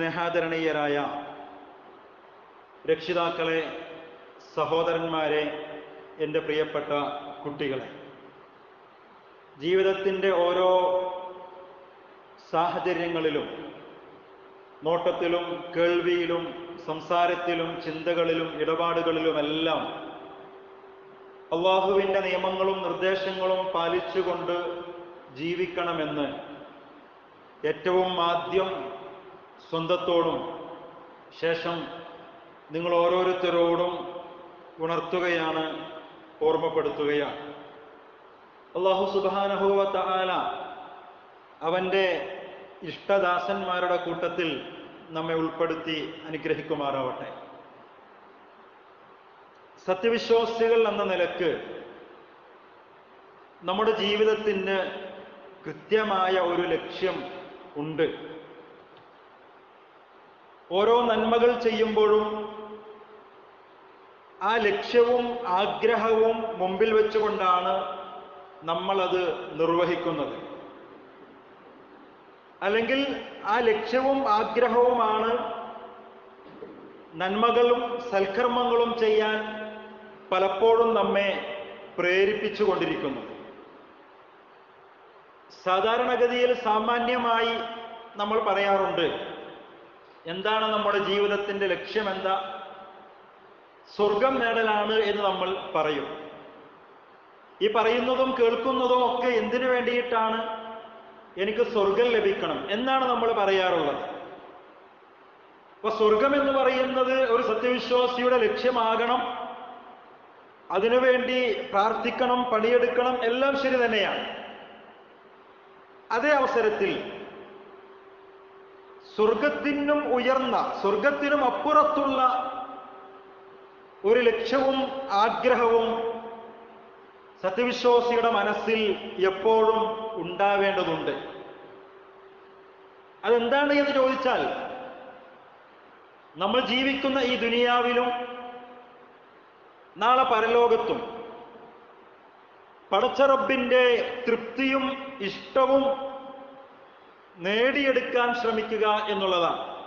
സ്നേഹാദരണീയരായ രക്ഷിതാക്കളെ സഹോദരന്മാരെ എന്റെ പ്രിയപ്പെട്ട കുട്ടികളെ. ജീവിതത്തിന്റെ ഓരോ സാഹചര്യങ്ങളിലും നോട്ടത്തിലും കേൾവിയിലും സംസാരത്തിലും ചിന്തകളിലും ഇടപാടുകളിലുമെല്ലാം അള്ളാഹുവിന്റെ നിയമങ്ങളും നിർദ്ദേശങ്ങളും പാലിച്ചുകൊണ്ട് ജീവിക്കണമെന്ന് ഏറ്റവും ആദ്യം സ്വന്തത്തോടും ശേഷം നിങ്ങൾ ഓരോരുത്തരോടും ഉണർത്തുകയാണ് ഓർമ്മപ്പെടുത്തുകയാണ്. അള്ളാഹു സുബാനഹുവ തആല അവന്റെ ഇഷ്ടദാസന്മാരുടെ കൂട്ടത്തിൽ നമ്മെ ഉൾപ്പെടുത്തി അനുഗ്രഹിക്കുമാറാവട്ടെ. സത്യവിശ്വാസികൾ എന്ന നിലയ്ക്ക് നമ്മുടെ ജീവിതത്തിന് കൃത്യമായ ഒരു ലക്ഷ്യം ഉണ്ട്. ഓരോ നന്മകൾ ചെയ്യുമ്പോഴും ആ ലക്ഷ്യവും ആഗ്രഹവും മുമ്പിൽ വെച്ചുകൊണ്ടാണ് നമ്മളത് നിർവഹിക്കുന്നത്. അല്ലെങ്കിൽ ആ ലക്ഷ്യവും ആഗ്രഹവുമാണ് നന്മകളും സൽക്കർമ്മങ്ങളും ചെയ്യാൻ പലപ്പോഴും നമ്മെ പ്രേരിപ്പിച്ചുകൊണ്ടിരിക്കുന്നത്. സാധാരണഗതിയിൽ സാമാന്യമായി നമ്മൾ പറയാറുണ്ട് എന്താണ് നമ്മുടെ ജീവിതത്തിന്റെ ലക്ഷ്യം എന്താ സ്വർഗം നേടലാണ് എന്ന് നമ്മൾ പറയും. ഈ പറയുന്നതും കേൾക്കുന്നതും ഒക്കെ എന്തിനു വേണ്ടിയിട്ടാണ്? എനിക്ക് സ്വർഗം ലഭിക്കണം എന്നാണ് നമ്മൾ പറയാറുള്ളത്. അപ്പൊ സ്വർഗം എന്ന് പറയുന്നത് ഒരു സത്യവിശ്വാസിയുടെ ലക്ഷ്യമാകണം. അതിനുവേണ്ടി പ്രാർത്ഥിക്കണം പണിയെടുക്കണം എല്ലാം ശരി തന്നെയാണ്. അതേ അവസരത്തിൽ സ്വർഗത്തിനും ഉയർന്ന സ്വർഗത്തിനും അപ്പുറത്തുള്ള ഒരു ലക്ഷ്യവും ആഗ്രഹവും സത്യവിശ്വാസിയുടെ മനസ്സിൽ എപ്പോഴും ഉണ്ടാവേണ്ടതുണ്ട്. അതെന്താണ് എന്ന് ചോദിച്ചാൽ നമ്മൾ ജീവിക്കുന്ന ഈ ദുനിയാവിലും നാളെ പരലോകത്തും പടച്ചറബിന്റെ തൃപ്തിയും ഇഷ്ടവും നേടിയെടുക്കാൻ ശ്രമിക്കുക എന്നുള്ളതാണ്.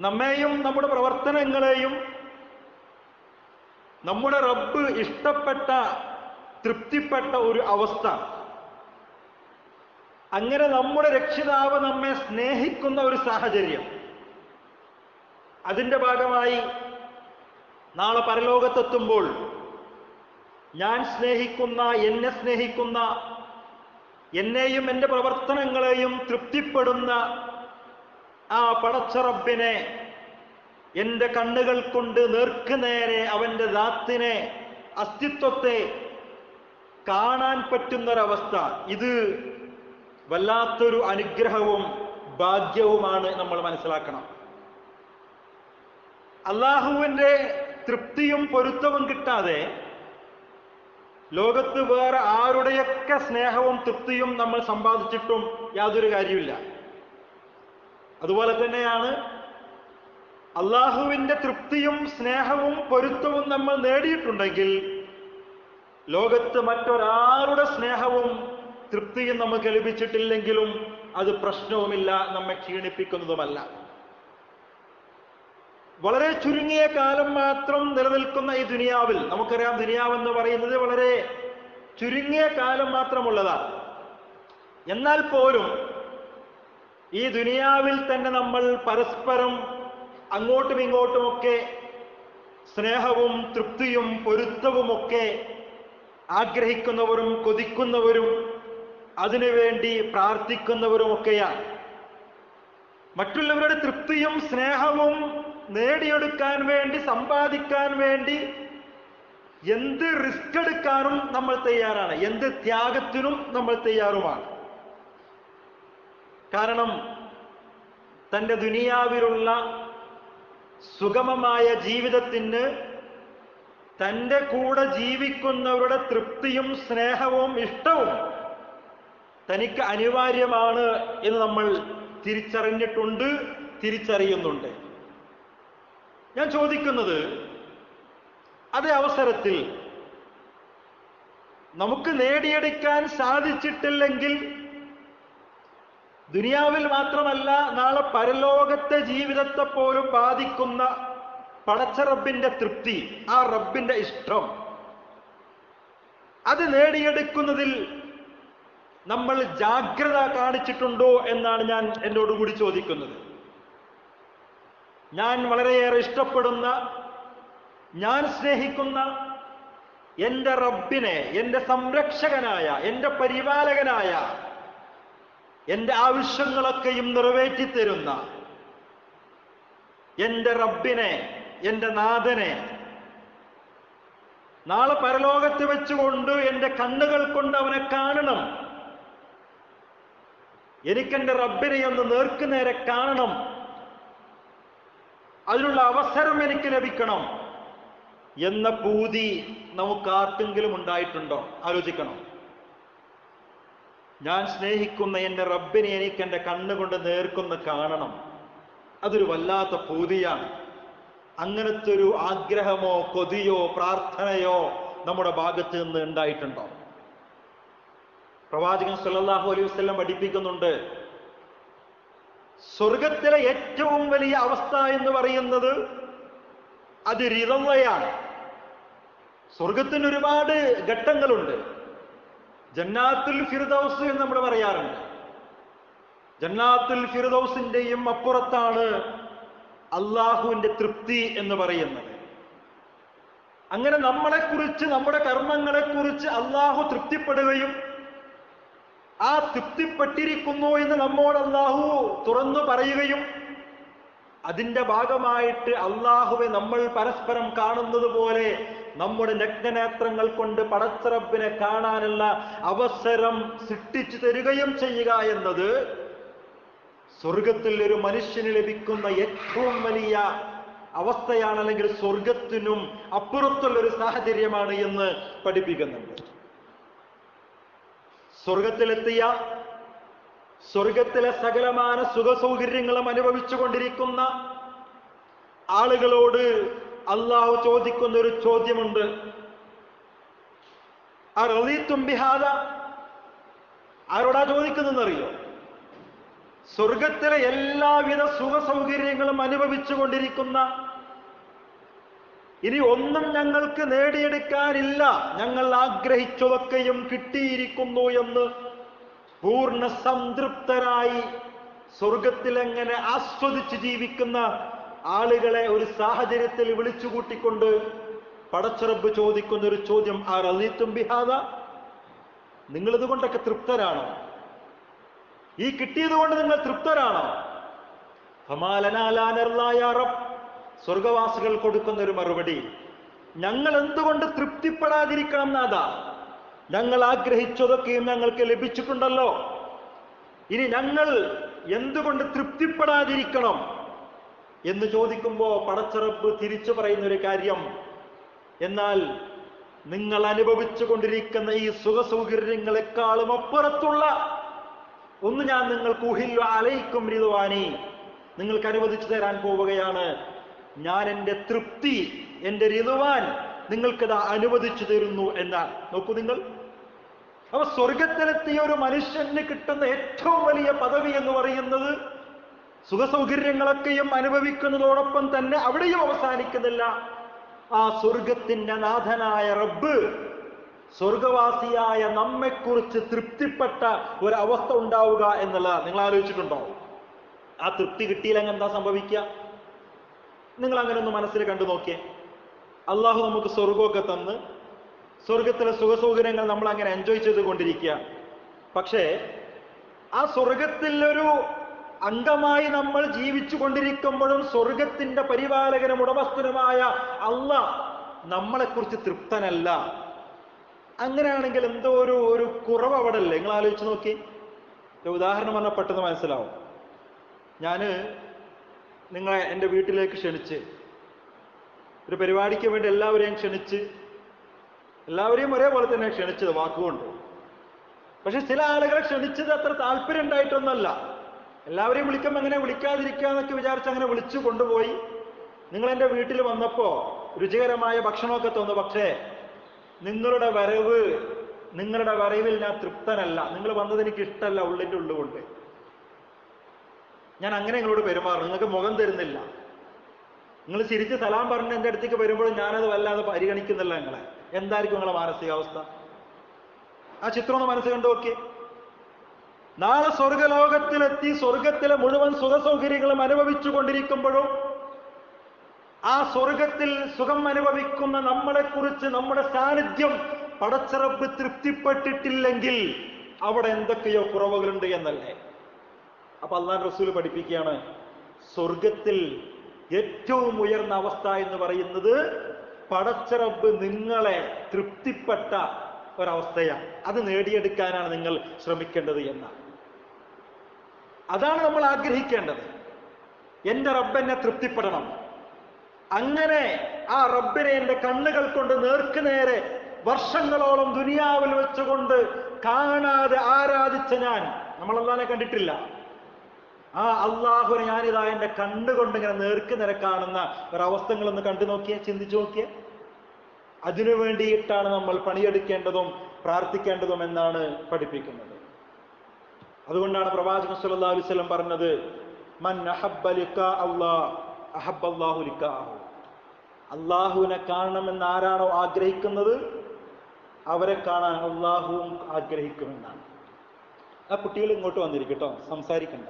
നമ്മെയും നമ്മുടെ പ്രവർത്തനങ്ങളെയും നമ്മുടെ റബ്ബ് ഇഷ്ടപ്പെട്ട തൃപ്തിപ്പെട്ട ഒരു അവസ്ഥ. അങ്ങനെ നമ്മുടെ രക്ഷിതാവ് നമ്മെ സ്നേഹിക്കുന്ന ഒരു സാഹചര്യം. അതിന്റെ ഭാഗമായി നാളെ പരലോകത്തെത്തുമ്പോൾ ഞാൻ സ്നേഹിക്കുന്ന എന്നെ സ്നേഹിക്കുന്ന എന്നെയും എന്റെ പ്രവർത്തനങ്ങളെയും തൃപ്തിപ്പെടുന്ന ആ പടച്ചറബിനെ എന്റെ കണ്ണുകൾ കൊണ്ട് നേർക്കുനേരെ അവന്റെ ദാത്തിനെ അസ്തിത്വത്തെ കാണാൻ പറ്റുന്നൊരവസ്ഥ. ഇത് വല്ലാത്തൊരു അനുഗ്രഹവും ഭാഗ്യവുമാണ് നമ്മൾ മനസ്സിലാക്കണം. അള്ളാഹുവിന്റെ തൃപ്തിയും പൊരുത്തവും കിട്ടാതെ ലോകത്ത് വേറെ ആരുടെയൊക്കെ സ്നേഹവും തൃപ്തിയും നമ്മൾ സമ്പാദിച്ചിട്ടും യാതൊരു കാര്യമില്ല അതുപോലെ തന്നെയാണ് അള്ളാഹുവിന്റെ തൃപ്തിയും സ്നേഹവും പൊരുത്തവും നമ്മൾ നേടിയിട്ടുണ്ടെങ്കിൽ ലോകത്ത് മറ്റൊരാളുടെ സ്നേഹവും തൃപ്തിയും നമുക്ക് ലഭിച്ചിട്ടില്ലെങ്കിലും അത് പ്രശ്നവുമില്ല നമ്മെ ക്ഷീണിപ്പിക്കുന്നതുമല്ല. വളരെ ചുരുങ്ങിയ കാലം മാത്രം നിലനിൽക്കുന്ന ഈ ദുനിയാവിൽ നമുക്കറിയാം ദുനിയാവ് എന്ന് പറയുന്നത് വളരെ ചുരുങ്ങിയ കാലം മാത്രമുള്ളതാണ്. എന്നാൽ പോലും ഈ ദുനിയാവിൽ തന്നെ നമ്മൾ പരസ്പരം അങ്ങോട്ടും ഇങ്ങോട്ടുമൊക്കെ സ്നേഹവും തൃപ്തിയും പൊരുത്തവുമൊക്കെ ആഗ്രഹിക്കുന്നവരും കൊതിക്കുന്നവരും അതിനുവേണ്ടി പ്രാർത്ഥിക്കുന്നവരും ഒക്കെയാണ്. മറ്റുള്ളവരുടെ തൃപ്തിയും സ്നേഹവും നേടിയെടുക്കാൻ വേണ്ടി സമ്പാദിക്കാൻ വേണ്ടി എന്ത് റിസ്ക് എടുക്കാനും നമ്മൾ തയ്യാറാണ്. എന്ത് ത്യാഗത്തിനും നമ്മൾ തയ്യാറുമാണ്. കാരണം തന്റെ ദുനിയാവിലുള്ള സുഗമമായ ജീവിതത്തിന് തന്റെ കൂടെ ജീവിക്കുന്നവരുടെ തൃപ്തിയും സ്നേഹവും ഇഷ്ടവും തനിക്ക് അനിവാര്യമാണ് എന്ന് നമ്മൾ തിരിച്ചറിഞ്ഞിട്ടുണ്ട് തിരിച്ചറിയുന്നുണ്ട്. ഞാൻ ചോദിക്കുന്നത് അതേ അവസരത്തിൽ നമുക്ക് നേടിയെടുക്കാൻ സാധിച്ചിട്ടില്ലെങ്കിൽ ദുനിയാവിൽ മാത്രമല്ല നാളെ പരലോകത്തെ ജീവിതത്തെ പോലും ബാധിക്കുന്ന പടച്ച റബ്ബിന്റെ തൃപ്തി ആ റബ്ബിന്റെ ഇഷ്ടം. അത് നേടിയെടുക്കുന്നതിൽ നമ്മൾ ജാഗ്രത കാണിച്ചിട്ടുണ്ടോ എന്നാണ് ഞാൻ എന്നോടുകൂടി ചോദിക്കുന്നത്. ഞാൻ വളരെയേറെ ഇഷ്ടപ്പെടുന്ന ഞാൻ സ്നേഹിക്കുന്ന എന്റെ റബ്ബിനെ എന്റെ സംരക്ഷകനായ എന്റെ പരിപാലകനായ എന്റെ ആവശ്യങ്ങളൊക്കെയും നിറവേറ്റി തരുന്ന എന്റെ റബ്ബിനെ എന്റെ നാഥനെ നാളെ പരലോകത്ത് വെച്ചുകൊണ്ട് എന്റെ കണ്ണുകൾ കൊണ്ട് അവനെ കാണണം. എനിക്കെന്റെ റബ്ബിനെ ഒന്ന് നേർക്കുനേരെ കാണണം. അതിനുള്ള അവസരം എനിക്ക് ലഭിക്കണം എന്ന പൂതി നമുക്ക് ആർക്കെങ്കിലും ഉണ്ടായിട്ടുണ്ടോ? ആലോചിക്കണം. ഞാൻ സ്നേഹിക്കുന്ന എന്റെ റബ്ബിനെ എനിക്ക് എന്റെ കണ്ണുകൊണ്ട് നേർക്കൊന്ന് കാണണം. അതൊരു വല്ലാത്ത പൂതിയാണ്. അങ്ങനത്തെ ഒരു ആഗ്രഹമോ കൊതിയോ പ്രാർത്ഥനയോ നമ്മുടെ ഭാഗത്ത് നിന്ന് ഉണ്ടായിട്ടുണ്ടോ? പ്രവാചകൻ സല്ലാഹു അലൈഹി വസല്ലം പഠിപ്പിക്കുന്നുണ്ട് സ്വർഗത്തിലെ ഏറ്റവും വലിയ അവസ്ഥ എന്ന് പറയുന്നത് അത് റിതവയാണ് സ്വർഗത്തിന് ഒരുപാട് ഘട്ടങ്ങളുണ്ട്. ജന്നാത്തുൽ ഫിർദൌസ് എന്ന് നമ്മൾ പറയാറുണ്ട്. ജന്നാത്തുൽ ഫിർദൌസിന്റെയും അപ്പുറത്താണ് അള്ളാഹുവിന്റെ തൃപ്തി എന്ന് പറയുന്നത്. അങ്ങനെ നമ്മളെക്കുറിച്ച് നമ്മുടെ കർമ്മങ്ങളെക്കുറിച്ച് അള്ളാഹു തൃപ്തിപ്പെടുകയും ആ തൃപ്തിപ്പെട്ടിരിക്കുന്നു എന്ന് നമ്മോട് അള്ളാഹു തുറന്നു പറയുകയും അതിന്റെ ഭാഗമായിട്ട് അള്ളാഹുവെ നമ്മൾ പരസ്പരം കാണുന്നത് പോലെ നമ്മുടെ നഗ്നനേത്രങ്ങൾ കൊണ്ട് പടച്ചറപ്പിനെ കാണാനുള്ള അവസരം സൃഷ്ടിച്ചു തരികയും ചെയ്യുക എന്നത് സ്വർഗത്തിൽ ഒരു മനുഷ്യന് ലഭിക്കുന്ന ഏറ്റവും വലിയ അവസ്ഥയാണ് അല്ലെങ്കിൽ സ്വർഗത്തിനും അപ്പുറത്തുള്ള ഒരു സാഹചര്യമാണ് എന്ന് പഠിപ്പിക്കുന്നുണ്ട്. സ്വർഗത്തിലെത്തിയ സ്വർഗത്തിലെ സകലമാന സുഖസൗകര്യങ്ങളും അനുഭവിച്ചു കൊണ്ടിരിക്കുന്ന ആളുകളോട് അള്ളാഹു ചോദിക്കുന്ന ഒരു ചോദ്യമുണ്ട്. ആ റളീത്തും ബിഹാദ? ആരോടാ ചോദിക്കുന്നതെന്നറിയോ? സ്വർഗത്തിലെ എല്ലാവിധ സുഖസൗകര്യങ്ങളും അനുഭവിച്ചു കൊണ്ടിരിക്കുന്ന ഇനി ഒന്നും ഞങ്ങൾക്ക് നേടിയെടുക്കാനില്ല. ഞങ്ങൾ ആഗ്രഹിച്ചതൊക്കെയും കിട്ടിയിരിക്കുന്നു എന്ന് പൂർണ സംതൃപ്തരായി സ്വർഗത്തിൽ എങ്ങനെ ആസ്വദിച്ച് ജീവിക്കുന്ന ആളുകളെ ഒരു സാഹചര്യത്തിൽ വിളിച്ചു കൂട്ടിക്കൊണ്ട് പടച്ചുറബ് ചോദിക്കുന്ന ഒരു ചോദ്യം ആ റലീത്തും ബിഹാദ? നിങ്ങളിത് കൊണ്ടൊക്കെ തൃപ്തരാണോ? ഈ കിട്ടിയത് കൊണ്ട് നിങ്ങൾ തൃപ്തരാണോ? ഫമാലനാലാനർലായ റബ്ബ്. സ്വർഗവാസികൾ കൊടുക്കുന്ന ഒരു മറുപടി. ഞങ്ങൾ എന്തുകൊണ്ട് തൃപ്തിപ്പെടാതിരിക്കണം നാഥ? ഞങ്ങൾ ആഗ്രഹിച്ചതൊക്കെയും ഞങ്ങൾക്ക് ലഭിച്ചിട്ടുണ്ടല്ലോ. ഇനി ഞങ്ങൾ എന്തുകൊണ്ട് തൃപ്തിപ്പെടാതിരിക്കണം? എന്ന് ചോദിക്കുമ്പോ പടച്ചിറപ്പ് തിരിച്ചു പറയുന്ന ഒരു കാര്യം. എന്നാൽ നിങ്ങൾ അനുഭവിച്ചു കൊണ്ടിരിക്കുന്ന ഈ സുഖസൗകര്യങ്ങളെക്കാളും അപ്പുറത്തുള്ള ഒന്ന് ഞാൻ നിങ്ങൾക്ക് ഉഹില്ലു അലയിക്കും രിതുവാനി നിങ്ങൾക്ക് അനുവദിച്ചു തരാൻ പോവുകയാണ്. ഞാൻ എന്റെ തൃപ്തി എന്റെ രിതുവാൻ നിങ്ങൾക്കത് അനുവദിച്ചു തരുന്നു എന്നാണ്. നോക്കൂ നിങ്ങൾ. അപ്പൊ സ്വർഗത്തിലെത്തിയ ഒരു മനുഷ്യന് കിട്ടുന്ന ഏറ്റവും വലിയ പദവി എന്ന് പറയുന്നത് സുഖസൗകര്യങ്ങളൊക്കെയും അനുഭവിക്കുന്നതോടൊപ്പം തന്നെ അവിടെയും അവസാനിക്കുന്നില്ല. ആ സ്വർഗത്തിന്റെ നാഥനായ റബ്ബ് സ്വർഗവാസിയായ നമ്മെക്കുറിച്ച് തൃപ്തിപ്പെട്ട ഒരവസ്ഥ ഉണ്ടാവുക എന്നുള്ളതാണ് നിങ്ങൾ ആലോചിച്ചിട്ടുണ്ടോ? ആ തൃപ്തി കിട്ടിയില്ലെങ്കിൽ എന്താ സംഭവിക്കുക? നിങ്ങൾ അങ്ങനെ ഒന്ന് മനസ്സിൽ കണ്ടു നോക്കിയേ. അള്ളാഹു നമുക്ക് സ്വർഗമൊക്കെ തന്ന് സ്വർഗത്തിലെ സുഖസൗകര്യങ്ങൾ നമ്മൾ അങ്ങനെ എൻജോയ് ചെയ്തുകൊണ്ടിരിക്കുക. പക്ഷേ ആ സ്വർഗത്തിലൊരു അംഗമായി നമ്മൾ ജീവിച്ചു കൊണ്ടിരിക്കുമ്പോഴും സ്വർഗത്തിന്റെ പരിപാലകനും ഉടമസ്ഥനുമായ അല്ല നമ്മളെക്കുറിച്ച് തൃപ്തനല്ല. അങ്ങനെയാണെങ്കിൽ എന്തോ ഒരു ഒരു കുറവ് അവിടെ അല്ലേ നിങ്ങൾ ആലോചിച്ച് നോക്കി ഉദാഹരണം പറഞ്ഞാൽ പെട്ടെന്ന് മനസ്സിലാവും. ഞാൻ നിങ്ങളെ എന്റെ വീട്ടിലേക്ക് ക്ഷണിച്ച്. ഒരു പരിപാടിക്ക് വേണ്ടി എല്ലാവരെയും ക്ഷണിച്ച് എല്ലാവരെയും ഒരേപോലെ തന്നെ ക്ഷണിച്ചത് വാക്കുകൊണ്ട്. പക്ഷെ ചില ആളുകളെ ക്ഷണിച്ചത് അത്ര താല്പര്യം ഉണ്ടായിട്ടൊന്നല്ല എല്ലാവരെയും വിളിക്കുമ്പോൾ അങ്ങനെ വിളിക്കാതിരിക്കുക എന്നൊക്കെ വിചാരിച്ച് അങ്ങനെ വിളിച്ചു കൊണ്ടുപോയി. നിങ്ങൾ എന്റെ വീട്ടിൽ വന്നപ്പോൾ രുചികരമായ ഭക്ഷണമൊക്കെ തോന്നു. പക്ഷേ നിങ്ങളുടെ വരവ് നിങ്ങളുടെ വരവിൽ ഞാൻ തൃപ്തനല്ല. നിങ്ങൾ വന്നത് എനിക്ക് ഇഷ്ടമല്ല ഉള്ളിന്റെ ഉള്ളുകൊണ്ട്. ഞാൻ അങ്ങനെ നിങ്ങളോട് പെരുമാറും നിങ്ങൾക്ക് മുഖം തരുന്നില്ല. നിങ്ങൾ ചിരിച്ച് സലാം പറഞ്ഞ് എന്റെ അടുത്തേക്ക് വരുമ്പോൾ ഞാനത് വല്ലാതെ പരിഗണിക്കുന്നില്ല നിങ്ങളെ. എന്തായിരിക്കും നിങ്ങളെ മാനസികാവസ്ഥ? ആ ചിത്രം ഒന്ന് മനസ്സിൽ കണ്ടു നോക്കി നാളെ സ്വർഗലോകത്തിലെത്തി സ്വർഗത്തിലെ മുഴുവൻ സുഖസൗകര്യങ്ങളും അനുഭവിച്ചു കൊണ്ടിരിക്കുമ്പോഴും ആ സ്വർഗത്തിൽ സുഖം അനുഭവിക്കുന്ന നമ്മളെക്കുറിച്ച് നമ്മുടെ സാന്നിധ്യം പടച്ചിറപ്പ് തൃപ്തിപ്പെട്ടിട്ടില്ലെങ്കിൽ അവിടെ എന്തൊക്കെയോ കുറവുകളുണ്ട് എന്നല്ലേ? അപ്പൊ അള്ളാൻ റസൂൽ പഠിപ്പിക്കുകയാണ് സ്വർഗത്തിൽ ഏറ്റവും ഉയർന്ന അവസ്ഥ എന്ന് പറയുന്നത് പടച്ചറബ് നിങ്ങളെ തൃപ്തിപ്പെട്ട ഒരവസ്ഥയാണ്. അത് നേടിയെടുക്കാനാണ് നിങ്ങൾ ശ്രമിക്കേണ്ടത് എന്നാണ്. അതാണ് നമ്മൾ ആഗ്രഹിക്കേണ്ടത്. എന്റെ റബ്ബെന്നെ തൃപ്തിപ്പെടണം. അങ്ങനെ ആ റബ്ബിനെ എന്റെ കണ്ണുകൾ കൊണ്ട് നേർക്ക് നേരെ വർഷങ്ങളോളം ദുനിയാവിൽ വെച്ചുകൊണ്ട് കാണാതെ ആരാധിച്ച ഞാൻ അള്ളാനെ കണ്ടിട്ടില്ല. ആ അള്ളാഹുവിനെ ഞാനിതാ എന്റെ കണ്ടുകൊണ്ട് ഇങ്ങനെ നേർക്ക് നേരെ കാണുന്ന ഒരവസ്ഥകളൊന്ന് കണ്ടു നോക്കിയ ചിന്തിച്ചു നോക്കിയ. അതിനു വേണ്ടിയിട്ടാണ് നമ്മൾ പണിയെടുക്കേണ്ടതും പ്രാർത്ഥിക്കേണ്ടതും എന്നാണ് പഠിപ്പിക്കുന്നത്. അതുകൊണ്ടാണ് പ്രവാചകൻ സല്ലല്ലാഹു അലൈഹി വസല്ലം പറഞ്ഞത് മൻ അള്ളാഹുവിനെ കാണണമെന്ന് ആരാണോ ആഗ്രഹിക്കുന്നത് അവരെ കാണാൻ അള്ളാഹുവും ആഗ്രഹിക്കുമെന്നാണ്. ആ കുട്ടികൾ ഇങ്ങോട്ട് വന്നിരിക്കട്ടോ സംസാരിക്കണ്ട.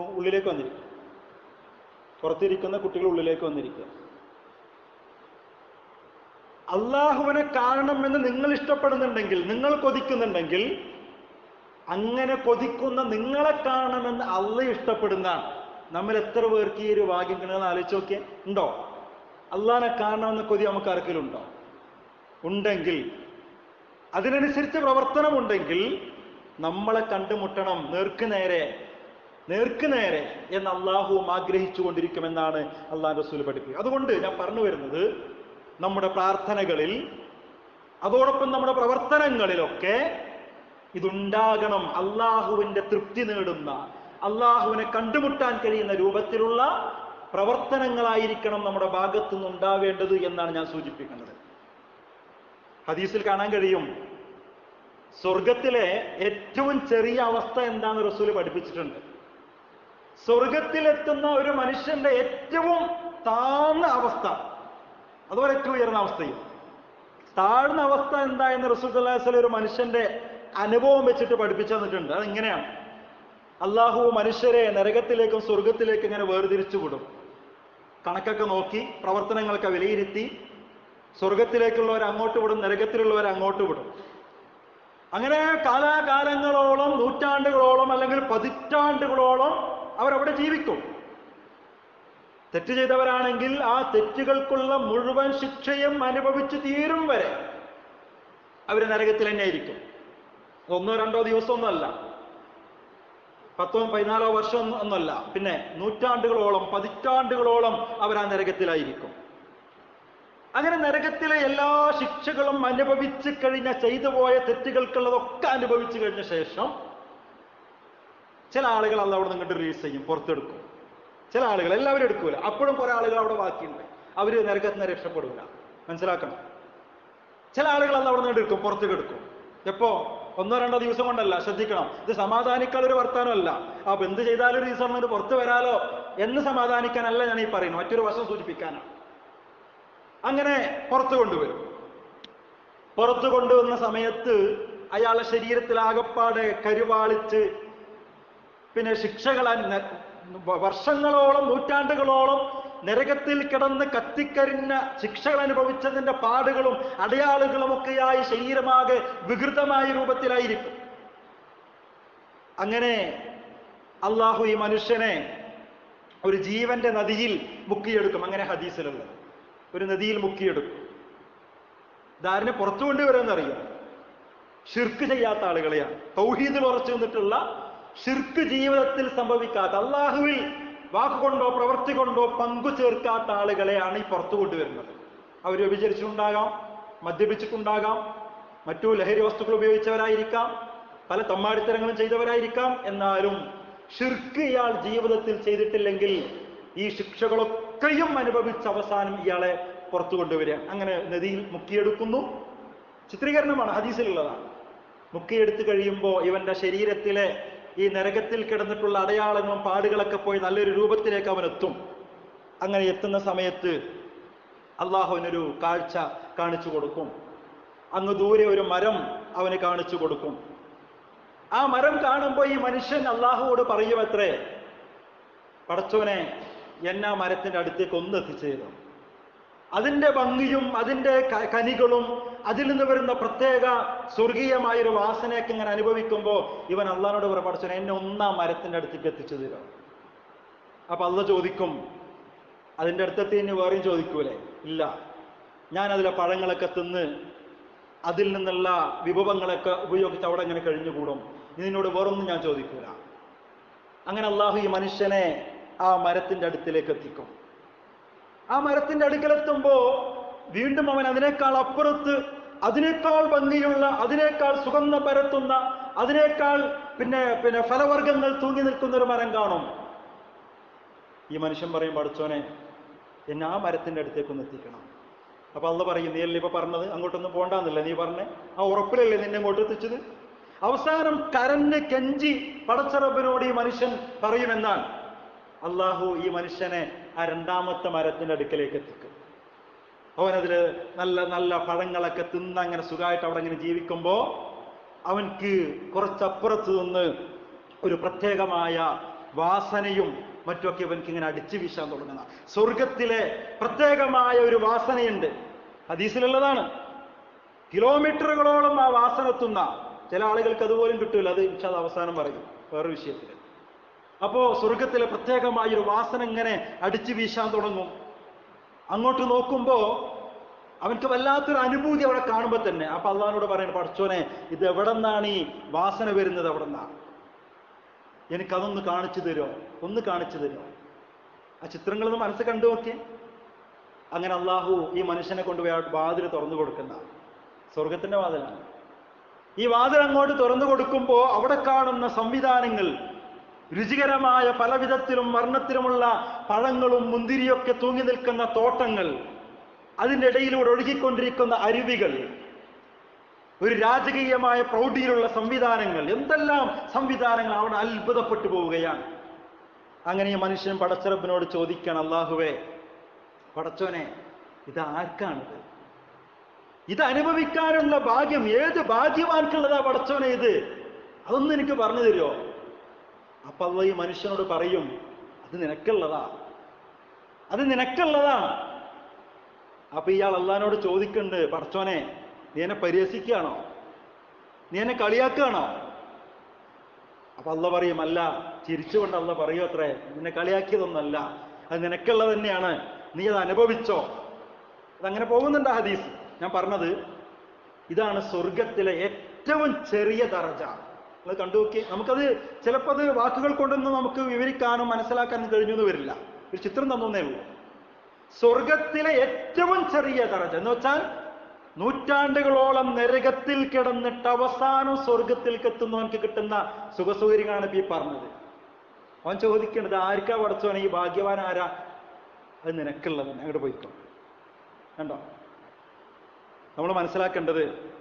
ഉള്ളിലേക്ക് വന്നിരിക്കുക. പുറത്തിരിക്കുന്ന കുട്ടികൾ ഉള്ളിലേക്ക് വന്നിരിക്കുക. അള്ളാഹുവിനെ കാണണമെന്ന് നിങ്ങൾ ഇഷ്ടപ്പെടുന്നുണ്ടെങ്കിൽ നിങ്ങൾ കൊതിക്കുന്നുണ്ടെങ്കിൽ അങ്ങനെ കൊതിക്കുന്ന നിങ്ങളെ കാണണമെന്ന് അള്ള ഇഷ്ടപ്പെടുന്ന നമ്മൾ എത്ര പേർക്ക് ഈ ഒരു ഭാഗ്യം കിട്ടുന്നത് ആലോചിച്ച് നോക്കിയാൽ ഉണ്ടോ? അള്ളാഹിനെ കാണണമെന്ന കൊതി നമുക്ക് ആർക്കെങ്കിലും ഉണ്ടോ? ഉണ്ടെങ്കിൽ അതിനനുസരിച്ച് പ്രവർത്തനമുണ്ടെങ്കിൽ നമ്മളെ കണ്ടുമുട്ടണം നേർക്കു നേരെ. നേർക്ക് നേരെ എന്ന് അള്ളാഹുവും ആഗ്രഹിച്ചു കൊണ്ടിരിക്കുമെന്നാണ് അള്ളാഹ് റസൂൽ പഠിപ്പിക്കുക അതുകൊണ്ട് ഞാൻ പറഞ്ഞു വരുന്നത് നമ്മുടെ പ്രാർത്ഥനകളിൽ അതോടൊപ്പം നമ്മുടെ പ്രവർത്തനങ്ങളിലൊക്കെ ഇതുണ്ടാകണം. അള്ളാഹുവിന്റെ തൃപ്തി നേടുന്ന അള്ളാഹുവിനെ കണ്ടുമുട്ടാൻ കഴിയുന്ന രൂപത്തിലുള്ള പ്രവർത്തനങ്ങളായിരിക്കണം നമ്മുടെ ഭാഗത്തു നിന്നുണ്ടാവേണ്ടത് എന്നാണ് ഞാൻ സൂചിപ്പിക്കുന്നത്. ഹദീസിൽ കാണാൻ കഴിയും സ്വർഗത്തിലെ ഏറ്റവും ചെറിയ അവസ്ഥ എന്താണെന്ന് റസൂൽ പഠിപ്പിച്ചിട്ടുണ്ട്. സ്വർഗത്തിലെത്തുന്ന ഒരു മനുഷ്യന്റെ ഏറ്റവും താഴ്ന്ന അവസ്ഥ. അതുപോലെ ഏറ്റവും ഉയർന്ന അവസ്ഥയും. താഴ്ന്ന അവസ്ഥ എന്താ എന്ന് റസൂൽ ഒരു മനുഷ്യന്റെ അനുഭവം വെച്ചിട്ട് പഠിപ്പിച്ചു തന്നിട്ടുണ്ട്. അത് ഇങ്ങനെയാണ് അള്ളാഹു മനുഷ്യരെ നരകത്തിലേക്കും സ്വർഗത്തിലേക്കും ഇങ്ങനെ വേർതിരിച്ചു വിടും. കണക്കൊക്കെ നോക്കി പ്രവർത്തനങ്ങളൊക്കെ വിലയിരുത്തി സ്വർഗത്തിലേക്കുള്ളവർ അങ്ങോട്ട് വിടും നരകത്തിലുള്ളവർ അങ്ങോട്ട് വിടും. അങ്ങനെ കാലാകാലങ്ങളോളം നൂറ്റാണ്ടുകളോളം അല്ലെങ്കിൽ പതിറ്റാണ്ടുകളോളം അവരവിടെ ജീവിക്കും. തെറ്റ് ചെയ്തവരാണെങ്കിൽ ആ തെറ്റുകൾക്കുള്ള മുഴുവൻ ശിക്ഷയും അനുഭവിച്ചു തീരും വരെ അവർ നരകത്തിൽ തന്നെ ആയിരിക്കും ഒന്നോ രണ്ടോ ദിവസമൊന്നുമല്ല. പത്തോ പതിനാലോ വർഷം ഒന്നല്ല പിന്നെ നൂറ്റാണ്ടുകളോളം പതിറ്റാണ്ടുകളോളം അവർ ആ നരകത്തിലായിരിക്കും. അങ്ങനെ നരകത്തിലെ എല്ലാ ശിക്ഷകളും അനുഭവിച്ചു കഴിഞ്ഞ ചെയ്തു പോയ തെറ്റുകൾക്കുള്ളതൊക്കെ അനുഭവിച്ചു കഴിഞ്ഞ ശേഷം ചില ആളുകൾ അത് അവിടെ നിന്നിട്ട് റിലീസ് ചെയ്യും പുറത്തെടുക്കും. ചില ആളുകൾ എല്ലാവരും എടുക്കൂല. അപ്പോഴും കുറെ ആളുകൾ അവിടെ ബാക്കിയുണ്ട്. അവർ നരകത്തിൽ നിന്ന് രക്ഷപ്പെടില്ല മനസ്സിലാക്കണം? ചില ആളുകൾ അത് അവിടെ നിന്ന് എടുക്കും പുറത്തേക്ക് എടുക്കും. എപ്പോ? ഒന്നോ രണ്ടോ ദിവസം കൊണ്ടല്ല. ശ്രദ്ധിക്കണം. ഇത് സമാധാനിക്കാനുള്ള ഒരു വർത്താനമല്ല. ആ എന്ത് ചെയ്താലും ഒരു ദിവസം വന്നിട്ട് പുറത്ത് വരാലോ എന്ന് സമാധാനിക്കാനല്ല ഞാൻ ഈ പറയുന്നു മറ്റൊരു വശം സൂചിപ്പിക്കാനാണ്. അങ്ങനെ പുറത്തു കൊണ്ടുവരും. പുറത്തു കൊണ്ടുവന്ന സമയത്ത് അയാളെ ശരീരത്തിൽ ആകപ്പാടെ കരുവാളിച്ച് പിന്നെ ശിക്ഷകൾ വർഷങ്ങളോളം നൂറ്റാണ്ടുകളോളം നരകത്തിൽ കിടന്ന് കത്തിക്കരിഞ്ഞ ശിക്ഷകൾ അനുഭവിച്ചതിന്റെ പാടുകളും അടയാളുകളും ഒക്കെയായി ശരീരമാകെ വികൃതമായ രൂപത്തിലായിരിക്കും. അങ്ങനെ അള്ളാഹു ഈ മനുഷ്യനെ ഒരു ജീവന്റെ നദിയിൽ മുക്കിയെടുക്കും. അങ്ങനെ ഹദീസിലുള്ളത്. ഒരു നദിയിൽ മുക്കിയെടുക്കും. ദാരിനെ പുറത്തു കൊണ്ടുവരുമെന്നറിയാം? ഷിർക്ക് ചെയ്യാത്ത ആളുകളെയാണ്. തൗഹീദിൽ ഉറച്ചു നിന്നിട്ടുള്ള ഷിർക്ക് ജീവിതത്തിൽ സംഭവിക്കാത്ത അള്ളാഹുവിൽ വാക്കുകൊണ്ടോ പ്രവൃത്തി കൊണ്ടോ പങ്കു ചേർക്കാത്ത ആളുകളെയാണ് ഈ പുറത്തു കൊണ്ടുവരുന്നത്. അവർ വ്യഭിചരിച്ചിട്ടുണ്ടാകാം മദ്യപിച്ചിട്ടുണ്ടാകാം മറ്റു ലഹരി വസ്തുക്കൾ ഉപയോഗിച്ചവരായിരിക്കാം പല തമ്മാടിത്തരങ്ങളും ചെയ്തവരായിരിക്കാം. എന്നാലും ഷിർക്ക് ഇയാൾ ജീവിതത്തിൽ ചെയ്തിട്ടില്ലെങ്കിൽ ഈ ശിക്ഷകളൊക്കെയും അനുഭവിച്ച അവസാനം ഇയാളെ പുറത്തു കൊണ്ടുവരിക. അങ്ങനെ നദിയിൽ മുക്കിയെടുക്കുന്നു. ചിത്രീകരണമാണ് ഹദീസിലുള്ളതാണ്. മുക്കിയെടുത്ത് കഴിയുമ്പോൾ ഇവന്റെ ശരീരത്തിലെ ഈ നരകത്തിൽ കിടന്നിട്ടുള്ള അടയാളങ്ങളും പാടുകളൊക്കെ പോയി നല്ലൊരു രൂപത്തിലേക്ക് അവൻ എത്തും അങ്ങനെ എത്തുന്ന സമയത്ത് അള്ളാഹുവിനൊരു കാഴ്ച കാണിച്ചു കൊടുക്കും. അങ്ങ് ദൂരെ ഒരു മരം അവന് കാണിച്ചു കൊടുക്കും. ആ മരം കാണുമ്പോൾ ഈ മനുഷ്യൻ അള്ളാഹുവോട് പറയുമത്രേ പടച്ചോനെ എന്നെ ആ മരത്തിന്റെ അടുത്തേക്ക് ഒന്ന് എത്തിച്ചേരും അതിന്റെ ഭംഗിയും അതിന്റെ കനികളും അതിൽ നിന്ന് വരുന്ന പ്രത്യേക സ്വർഗീയമായൊരു വാസനയൊക്കെ ഇങ്ങനെ അനുഭവിക്കുമ്പോൾ ഇവൻ അള്ളഹാനോട് പഠിച്ചു എന്നെ ഒന്നാം മരത്തിന്റെ അടുത്തേക്ക് എത്തിച്ചു തരും അപ്പൊ അള്ള ചോദിക്കും അതിന്റെ അടുത്തെത്തി ഇനി വേറെയും ചോദിക്കൂലേ? ഇല്ല. ഞാൻ അതിലെ പഴങ്ങളൊക്കെ തിന്ന് അതിൽ നിന്നുള്ള വിഭവങ്ങളൊക്കെ ഉപയോഗിച്ച് അവിടെ ഇങ്ങനെ കഴിഞ്ഞുകൂടും. ഇതിനോട് വേറൊന്നും ഞാൻ ചോദിക്കൂല. അങ്ങനെ അള്ളാഹു ഈ മനുഷ്യനെ ആ മരത്തിന്റെ അടുത്തിലേക്ക് എത്തിക്കും. ആ മരത്തിന്റെ അടുക്കലെത്തുമ്പോ വീണ്ടും അവൻ അതിനേക്കാൾ അപ്പുറത്ത് അതിനേക്കാൾ ഭംഗിയുള്ള അതിനേക്കാൾ സുഗന്ധ പരത്തുന്ന അതിനേക്കാൾ പിന്നെ പിന്നെ ഫലവർഗങ്ങൾ തൂങ്ങി നിൽക്കുന്ന ഒരു മരം കാണും. ഈ മനുഷ്യൻ പറയും പഠിച്ചോനെ എന്നെ ആ മരത്തിന്റെ അടുത്തേക്കൊന്ന് എത്തിക്കണം. അപ്പൊ അള്ള പറയും നീ അല്ലേ ഇപ്പൊ പറഞ്ഞത്? അങ്ങോട്ടൊന്നും പോണ്ടാന്നില്ല നീ പറഞ്ഞേ? ആ ഉറപ്പിലല്ലേ നിന്നെ ഇങ്ങോട്ട് എത്തിച്ചത്? അവസാനം കരഞ്ഞ് കെഞ്ചി പടച്ചറബിനോട് ഈ മനുഷ്യൻ പറയുമെന്നാൽ അള്ളാഹു ഈ മനുഷ്യനെ ആ രണ്ടാമത്തെ മരത്തിന്റെ അടുക്കലേക്ക് എത്തിക്കും. അവനതിൽ നല്ല നല്ല പഴങ്ങളൊക്കെ തിന്ന് അങ്ങനെ സുഖമായിട്ട് അവിടെ ഇങ്ങനെ ജീവിക്കുമ്പോൾ അവൻക്ക് കുറച്ചപ്പുറത്ത് നിന്ന് ഒരു പ്രത്യേകമായ വാസനയും മറ്റുമൊക്കെ ഇവൻക്ക് ഇങ്ങനെ അടിച്ചു വീശാൻ തുടങ്ങുന്ന സ്വർഗത്തിലെ പ്രത്യേകമായ ഒരു വാസനയുണ്ട്. ഹദീസിലുള്ളതാണ്. കിലോമീറ്ററുകളോളം ആ വാസന എത്തുന്ന ചില ആളുകൾക്ക് അതുപോലും കിട്ടില്ല അത് ഇൻഷാ അല്ലാ അവസാനം പറയും. വേറൊരു വിഷയത്തിൽ അപ്പോ സ്വർഗത്തിലെ പ്രത്യേകമായ ഒരു വാസന ഇങ്ങനെ അടിച്ചു വീശാൻ തുടങ്ങും. അങ്ങോട്ട് നോക്കുമ്പോ അവൻക്ക് വല്ലാത്തൊരു അനുഭൂതി അവിടെ കാണുമ്പോൾ തന്നെ. അപ്പൊ അള്ളഹാനോട് പറയുന്നത് പഠിച്ചോനെ ഇത് എവിടെ നിന്നാണ് ഈ വാസന വരുന്നത് എവിടെ നിന്നാ എനിക്കതൊന്ന് കാണിച്ചു തരുമോ? ഒന്ന് കാണിച്ചു തരുമോ? ആ ചിത്രങ്ങളൊന്ന് മനസ്സ് കണ്ടു നോക്കിയേ അങ്ങനെ അള്ളാഹു ഈ മനുഷ്യനെ കൊണ്ടുപോയി വാതിൽ തുറന്നു കൊടുക്കുന്ന സ്വർഗത്തിന്റെ വാതിലാണ്. ഈ വാതിൽ അങ്ങോട്ട് തുറന്നു കൊടുക്കുമ്പോൾ അവിടെ കാണുന്ന സംവിധാനങ്ങൾ രുചികരമായ പലവിധത്തിലും വർണത്തിലുമുള്ള പഴങ്ങളും മുന്തിരിയൊക്കെ തൂങ്ങി നിൽക്കുന്ന തോട്ടങ്ങൾ അതിന്റെ ഇടയിലൂടെ ഒഴുകിക്കൊണ്ടിരിക്കുന്ന അരുവികൾ ഒരു രാജകീയമായ പ്രൗഢിയിലുള്ള സംവിധാനങ്ങൾ എന്തെല്ലാം സംവിധാനങ്ങൾ അവിടെ അത്ഭുതപ്പെട്ടു പോവുകയാണ്. അങ്ങനെ ഈ മനുഷ്യൻ പടച്ചറപ്പിനോട് ചോദിക്കണം അള്ളാഹുവേ പടച്ചോനെ ഇത് ആർക്കാണിത്? ഇത് അനുഭവിക്കാനുള്ള ഭാഗ്യം ഏത് ഭാഗ്യവാൻക്കുള്ളതാ പടച്ചോനെ ഇത്? അതൊന്നും എനിക്ക് പറഞ്ഞു തരുമോ? അപ്പൊ അള്ള ഈ മനുഷ്യനോട് പറയും അത് നിനക്കുള്ളതാ. അത് നിനക്കുള്ളതാ. അപ്പൊ ഇയാൾ അള്ളഹാനോട് ചോദിക്കുന്നുണ്ട് പടച്ചോനെ നീ എന്നെ പരിഹസിക്കുകയാണോ? നീ എന്നെ കളിയാക്കുകയാണോ? അപ്പൊ അള്ള പറയും അല്ല ചിരിച്ചുകൊണ്ട് അള്ള പറയൂ അത്രേ. നിന്നെ കളിയാക്കിയതൊന്നല്ല. അത് നിനക്കുള്ളത് തന്നെയാണ്. നീ അത് അനുഭവിച്ചോ? അതങ്ങനെ പോകുന്നുണ്ട് ഹദീസ്. ഞാൻ പറഞ്ഞത് ഇതാണ് സ്വർഗത്തിലെ ഏറ്റവും ചെറിയ ദർജ നിങ്ങൾ കണ്ടു നോക്കി. നമുക്കത് ചിലപ്പോൾ അത് വാക്കുകൾ കൊണ്ടൊന്നും നമുക്ക് വിവരിക്കാനും മനസ്സിലാക്കാനും കഴിഞ്ഞു എന്ന് വരില്ല. ഒരു ചിത്രം തന്നേ ഉള്ളൂ. സ്വർഗത്തിലെ ഏറ്റവും ചെറിയ തറച്ച എന്ന് വെച്ചാൽ നൂറ്റാണ്ടുകളോളം നരകത്തിൽ കിടന്നിട്ട് അവസാനം സ്വർഗത്തിലേക്ക് എത്തുന്നവനക്ക് കിട്ടുന്ന സുഖസൗകര്യങ്ങളാണ് ഇപ്പൊ ഈ പറഞ്ഞത്. അവൻ ചോദിക്കേണ്ടത് ആർക്കാ പഠിച്ചവനെ ഈ ഭാഗ്യവാൻ ആരാ? അത് നിനക്കുള്ളത് അങ്ങോട്ട് പോയിക്കോ. കണ്ടോ? നമ്മൾ മനസ്സിലാക്കേണ്ടത്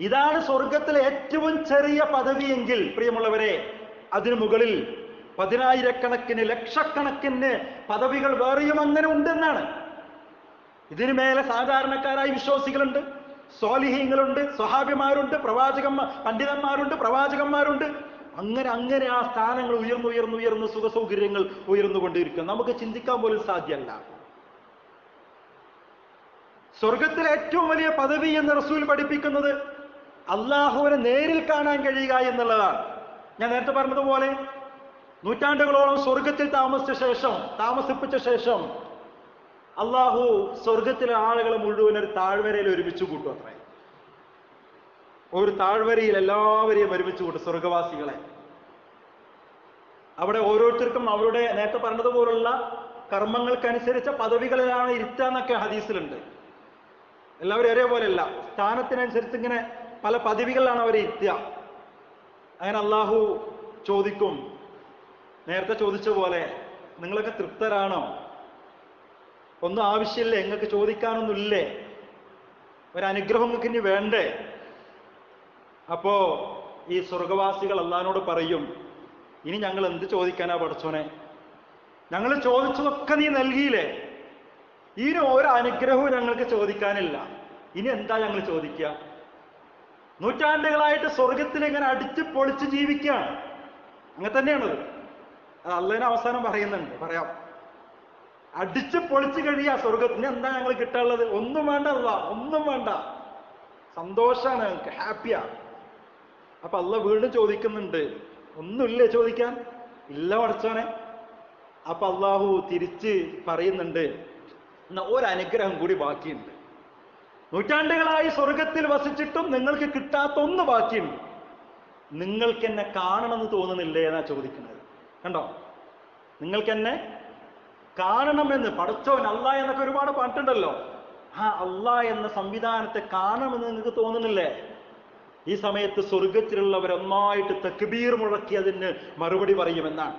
ഇതാണ് സ്വർഗത്തിലെ ഏറ്റവും ചെറിയ പദവിയെങ്കിൽ പ്രിയമുള്ളവരെ അതിനു മുകളിൽ പതിനായിരക്കണക്കിന് ലക്ഷക്കണക്കിന് പദവികൾ വേറെയും അങ്ങനെ ഉണ്ടെന്നാണ്. ഇതിനു മേലെ സാധാരണക്കാരായ വിശ്വാസികളുണ്ട് സ്വാലിഹീങ്ങളുണ്ട് സ്വഹാബിമാരുണ്ട് പ്രവാചകന്മാർ പണ്ഡിതന്മാരുണ്ട് പ്രവാചകന്മാരുണ്ട്. അങ്ങനെ അങ്ങനെ ആ സ്ഥാനങ്ങൾ ഉയർന്നു ഉയർന്നു ഉയർന്ന് സുഖസൗകര്യങ്ങൾ ഉയർന്നുകൊണ്ടിരിക്കും നമുക്ക് ചിന്തിക്കാൻ പോലും സാധ്യമല്ല. സ്വർഗത്തിലെ ഏറ്റവും വലിയ പദവി എന്ന് റസൂൽ പഠിപ്പിക്കുന്നത് അള്ളാഹുവിനെ നേരിൽ കാണാൻ കഴിയുക എന്നുള്ളതാണ്. ഞാൻ നേരത്തെ പറഞ്ഞതുപോലെ നൂറ്റാണ്ടുകളോളം സ്വർഗത്തിൽ താമസിച്ച ശേഷം താമസിപ്പിച്ച ശേഷം അള്ളാഹു സ്വർഗത്തിലെ ആളുകളെ മുഴുവൻ ഒരു താഴ്വരയിൽ ഒരുമിച്ച് കൂട്ടും അത്രേ. ഒരു താഴ്വരയിൽ എല്ലാവരെയും ഒരുമിച്ച് കൂട്ടും സ്വർഗവാസികളെ അവിടെ ഓരോരുത്തർക്കും അവരുടെ നേരത്തെ പറഞ്ഞതുപോലുള്ള കർമ്മങ്ങൾക്കനുസരിച്ച പദവികളിലാണ് ഇരുത്താന്നൊക്കെ ഹദീസിലുണ്ട്. എല്ലാവരും ഒരേപോലെയല്ല. സ്ഥാനത്തിനനുസരിച്ച് ഇങ്ങനെ പല പദവികളിലാണ് അവരെ എത്തുക അങ്ങനെ അള്ളാഹു ചോദിക്കും. നേരത്തെ ചോദിച്ച പോലെ നിങ്ങളൊക്കെ തൃപ്തരാണോ? ഒന്നും ആവശ്യമില്ലേ നിങ്ങൾക്ക് ചോദിക്കാനൊന്നുമില്ലേ? ഒരനുഗ്രഹം നിങ്ങൾക്ക് ഇനി വേണ്ടേ? അപ്പോ ഈ സ്വർഗവാസികൾ അള്ളഹാനോട് പറയും ഇനി ഞങ്ങൾ എന്ത് ചോദിക്കാനാ പഠിച്ചോനെ? ഞങ്ങൾ ചോദിച്ചതൊക്കെ നീ നൽകിയില്ലേ? ഇനി ഒരു അനുഗ്രഹവും ഞങ്ങൾക്ക് ചോദിക്കാനില്ല. ഇനി എന്താ ഞങ്ങൾ ചോദിക്കുക? നൂറ്റാണ്ടുകളായിട്ട് സ്വർഗത്തിൽ ഇങ്ങനെ അടിച്ച് പൊളിച്ച് ജീവിക്കുകയാണ്. അങ്ങനെ തന്നെയാണത് അള്ളതിന് അവസാനം പറയുന്നുണ്ട്. പറയാം. അടിച്ച് പൊളിച്ച് കഴിയാ സ്വർഗത്തിന് എന്താ ഞങ്ങൾ കിട്ടാനുള്ളത്? ഒന്നും വേണ്ട അല്ല ഒന്നും വേണ്ട. സന്തോഷാണ് ഞങ്ങൾക്ക് ഹാപ്പിയാ. അപ്പൊ അല്ല വീണ്ടും ചോദിക്കുന്നുണ്ട്. ഒന്നുമില്ലേ ചോദിക്കാൻ? ഇല്ല പഠിച്ചോനെ അപ്പൊ അള്ളാഹു തിരിച്ച് പറയുന്നുണ്ട്. എന്നാ ഒരനുഗ്രഹം കൂടി ബാക്കിയുണ്ട്. നൂറ്റാണ്ടുകളായി സ്വർഗത്തിൽ വസിച്ചിട്ടും നിങ്ങൾക്ക് കിട്ടാത്ത ഒന്ന് ബാക്കിയുണ്ട് നിങ്ങൾക്ക് എന്നെ കാണണമെന്ന് തോന്നുന്നില്ലേ എന്നാ ചോദിക്കുന്നത്. കണ്ടോ? നിങ്ങൾക്ക് എന്നെ കാണണമെന്ന് പഠിച്ചോൻ അല്ല എന്നൊക്കെ ഒരുപാട് പാട്ടുണ്ടല്ലോ ആ അല്ല എന്ന സംവിധാനത്തെ കാണണമെന്ന് നിങ്ങൾക്ക് തോന്നുന്നില്ലേ? ഈ സമയത്ത് സ്വർഗത്തിലുള്ളവർ ഒന്നായിട്ട് തക്ബീർ മുഴക്കി അതിന് മറുപടി പറയുമെന്നാണ്.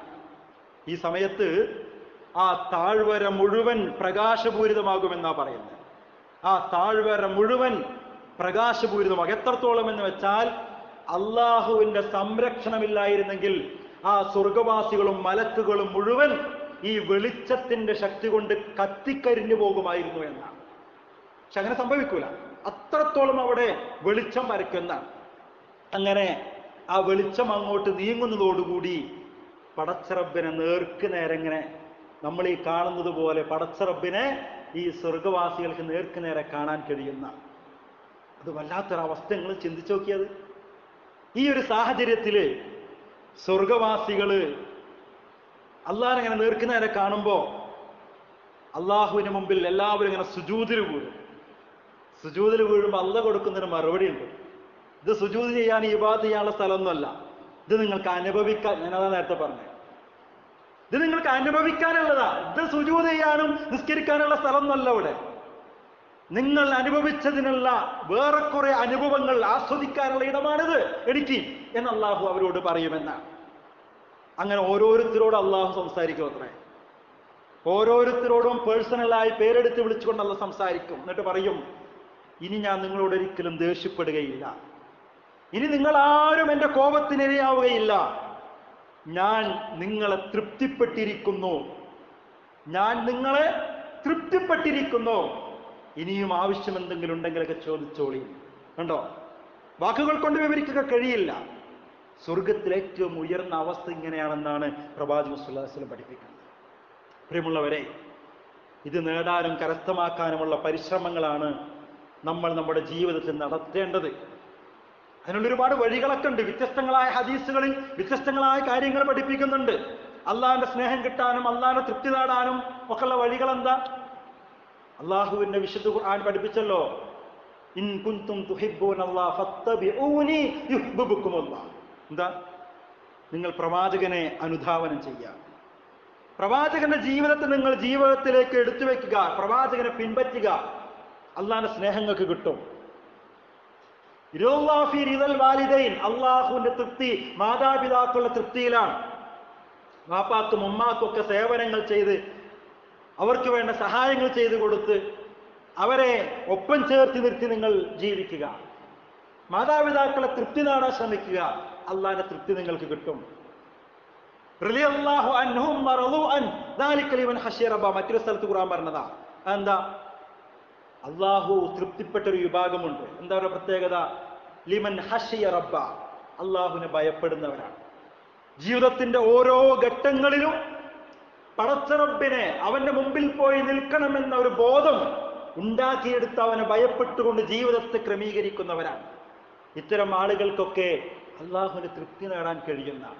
ഈ സമയത്ത് ആ താഴ്വര മുഴുവൻ പ്രകാശപൂരിതമാകുമെന്നാ പറയുന്നത്. ആ താഴ്വര മുഴുവൻ പ്രകാശപൂരിതമാകും എത്രത്തോളം എന്ന് വെച്ചാൽ അള്ളാഹുവിന്റെ സംരക്ഷണമില്ലായിരുന്നെങ്കിൽ ആ സ്വർഗവാസികളും മലക്കുകളും മുഴുവൻ ഈ വെളിച്ചത്തിന്റെ ശക്തി കൊണ്ട് കത്തിക്കരിഞ്ഞു പോകുമായിരുന്നു എന്നാണ്. പക്ഷെ അങ്ങനെ സംഭവിക്കൂല. അത്രത്തോളം അവിടെ വെളിച്ചം വരയ്ക്കുന്ന അങ്ങനെ ആ വെളിച്ചം അങ്ങോട്ട് നീങ്ങുന്നതോടുകൂടി പടച്ചറബിനെ നേർക്ക് നേരെ ഇങ്ങനെ നമ്മൾ ഈ കാണുന്നത് പോലെ പടച്ചറബിനെ ഈ സ്വർഗവാസികൾക്ക് നേർക്ക് നേരെ കാണാൻ കഴിയുന്ന അത് വല്ലാത്തൊരവസ്ഥ നിങ്ങൾ ചിന്തിച്ചു നോക്കിയത്. ഈ ഒരു സാഹചര്യത്തിൽ സ്വർഗവാസികൾ അള്ളാഹിനെ നേർക്ക് നേരെ കാണുമ്പോൾ അള്ളാഹുവിന് മുമ്പിൽ എല്ലാവരും ഇങ്ങനെ സുജൂതിൽ വീഴും സുജൂതിൽ വീഴുമ്പോൾ അല്ല കൊടുക്കുന്നതിന് മറുപടി ഉണ്ട് ഇത് സുജൂത് ചെയ്യാൻ ഇബാദ് ചെയ്യാനുള്ള സ്ഥലമൊന്നുമല്ല. ഇത് നിങ്ങൾക്ക് അനുഭവിക്കാൻ ഞാനതാ നേരത്തെ പറഞ്ഞത് ഇത് നിങ്ങൾക്ക് അനുഭവിക്കാനുള്ളതാ. ഇത് സുജൂത് ചെയ്യാനും നിസ്കരിക്കാനുള്ള സ്ഥലം ഒന്നല്ല ഇവിടെ. നിങ്ങൾ അനുഭവിച്ചതിനുള്ള വേറെ കുറെ അനുഭവങ്ങൾ ആസ്വദിക്കാനുള്ള ഇടമാണിത്. എനിക്ക് എന്ന് അള്ളാഹു അവരോട് പറയുമെന്നാണ് അങ്ങനെ ഓരോരുത്തരോട് അള്ളാഹു സംസാരിക്കും അത്രേ. ഓരോരുത്തരോടും പേഴ്സണലായി പേരെടുത്ത് വിളിച്ചുകൊണ്ട് സംസാരിക്കും. എന്നിട്ട് പറയും ഇനി ഞാൻ നിങ്ങളോട് ഒരിക്കലും ദേഷ്യപ്പെടുകയില്ല. ഇനി നിങ്ങൾ ആരും എന്റെ കോപത്തിനിരയാവുകയില്ല. ഞാൻ നിങ്ങളെ തൃപ്തിപ്പെട്ടിരിക്കുന്നു. ഞാൻ നിങ്ങളെ തൃപ്തിപ്പെട്ടിരിക്കുന്നു. ഇനിയും ആവശ്യം എന്തെങ്കിലും ഉണ്ടെങ്കിലൊക്കെ ചോദിച്ചോളി. കണ്ടോ? വാക്കുകൾ കൊണ്ട് വിവരിക്കുക കഴിയില്ല. സ്വർഗത്തിലെ ഏറ്റവും ഉയർന്ന അവസ്ഥ ഇങ്ങനെയാണെന്നാണ് പ്രവാചക സുല്ലാസ്ലം പഠിപ്പിക്കുന്നത്. പ്രിയമുള്ളവരെ ഇത് നേടാനും കരസ്ഥമാക്കാനുമുള്ള പരിശ്രമങ്ങളാണ് നമ്മൾ നമ്മുടെ ജീവിതത്തിൽ നടത്തേണ്ടത്. അതിനുള്ള ഒരുപാട് വഴികളൊക്കെ ഉണ്ട്. വ്യത്യസ്തങ്ങളായ ഹദീസുകളിൽ വ്യത്യസ്തങ്ങളായ കാര്യങ്ങൾ പഠിപ്പിക്കുന്നുണ്ട്. അള്ളാഹിന്റെ സ്നേഹം കിട്ടാനും അള്ളാഹിന്റെ തൃപ്തി നേടാനും ഒക്കെയുള്ള വഴികൾ എന്താ അള്ളാഹുവിന്റെ വിശുദ്ധ ഖുർആൻ പഠിപ്പിച്ചല്ലോ. ഇൻ കുന്തും എന്താ? നിങ്ങൾ പ്രവാചകനെ അനുധാവനം ചെയ്യുക. പ്രവാചകന്റെ ജീവിതത്തെ നിങ്ങൾ ജീവിതത്തിലേക്ക് എടുത്തു വെക്കുക പ്രവാചകനെ പിൻപറ്റുക. അള്ളാഹിന്റെ സ്നേഹങ്ങൾക്ക് കിട്ടും. അള്ളാഹുവിന്റെ തൃപ്തി മാതാപിതാക്കളുടെ തൃപ്തിയിലാണ്. വാപ്പാക്കും ഉമ്മാക്കും ഒക്കെ സേവനങ്ങൾ ചെയ്ത് അവർക്ക് വേണ്ട സഹായങ്ങൾ ചെയ്തു കൊടുത്ത് അവരെ ഒപ്പം ചേർത്ത് നിർത്തി നിങ്ങൾ ജീവിക്കുക. മാതാപിതാക്കളെ തൃപ്തി നേടാൻ ശ്രമിക്കുക. അള്ളാഹിന്റെ തൃപ്തി നിങ്ങൾക്ക് കിട്ടും. മറ്റൊരു സ്ഥലത്ത് ഖുർആൻ പറഞ്ഞതാ. എന്താ? അള്ളാഹു തൃപ്തിപ്പെട്ട ഒരു വിഭാഗമുണ്ട്. എന്താ പറയുക പ്രത്യേകത? ലിമൻ ഹഷിയ റബ്ബ. അള്ളാഹുവിനെ ഭയപ്പെടുന്നവരാണ്. ജീവിതത്തിന്റെ ഓരോ ഘട്ടങ്ങളിലും പടച്ചറബിനെ അവന്റെ മുമ്പിൽ പോയി നിൽക്കണമെന്ന ഒരു ബോധം ഉണ്ടാക്കിയെടുത്ത് അവനെ ഭയപ്പെട്ടുകൊണ്ട് ജീവിതത്തെ ക്രമീകരിക്കുന്നവരാണ്. ഇത്തരം ആളുകൾക്കൊക്കെ അള്ളാഹുവിന് തൃപ്തി നേടാൻ കഴിയുന്ന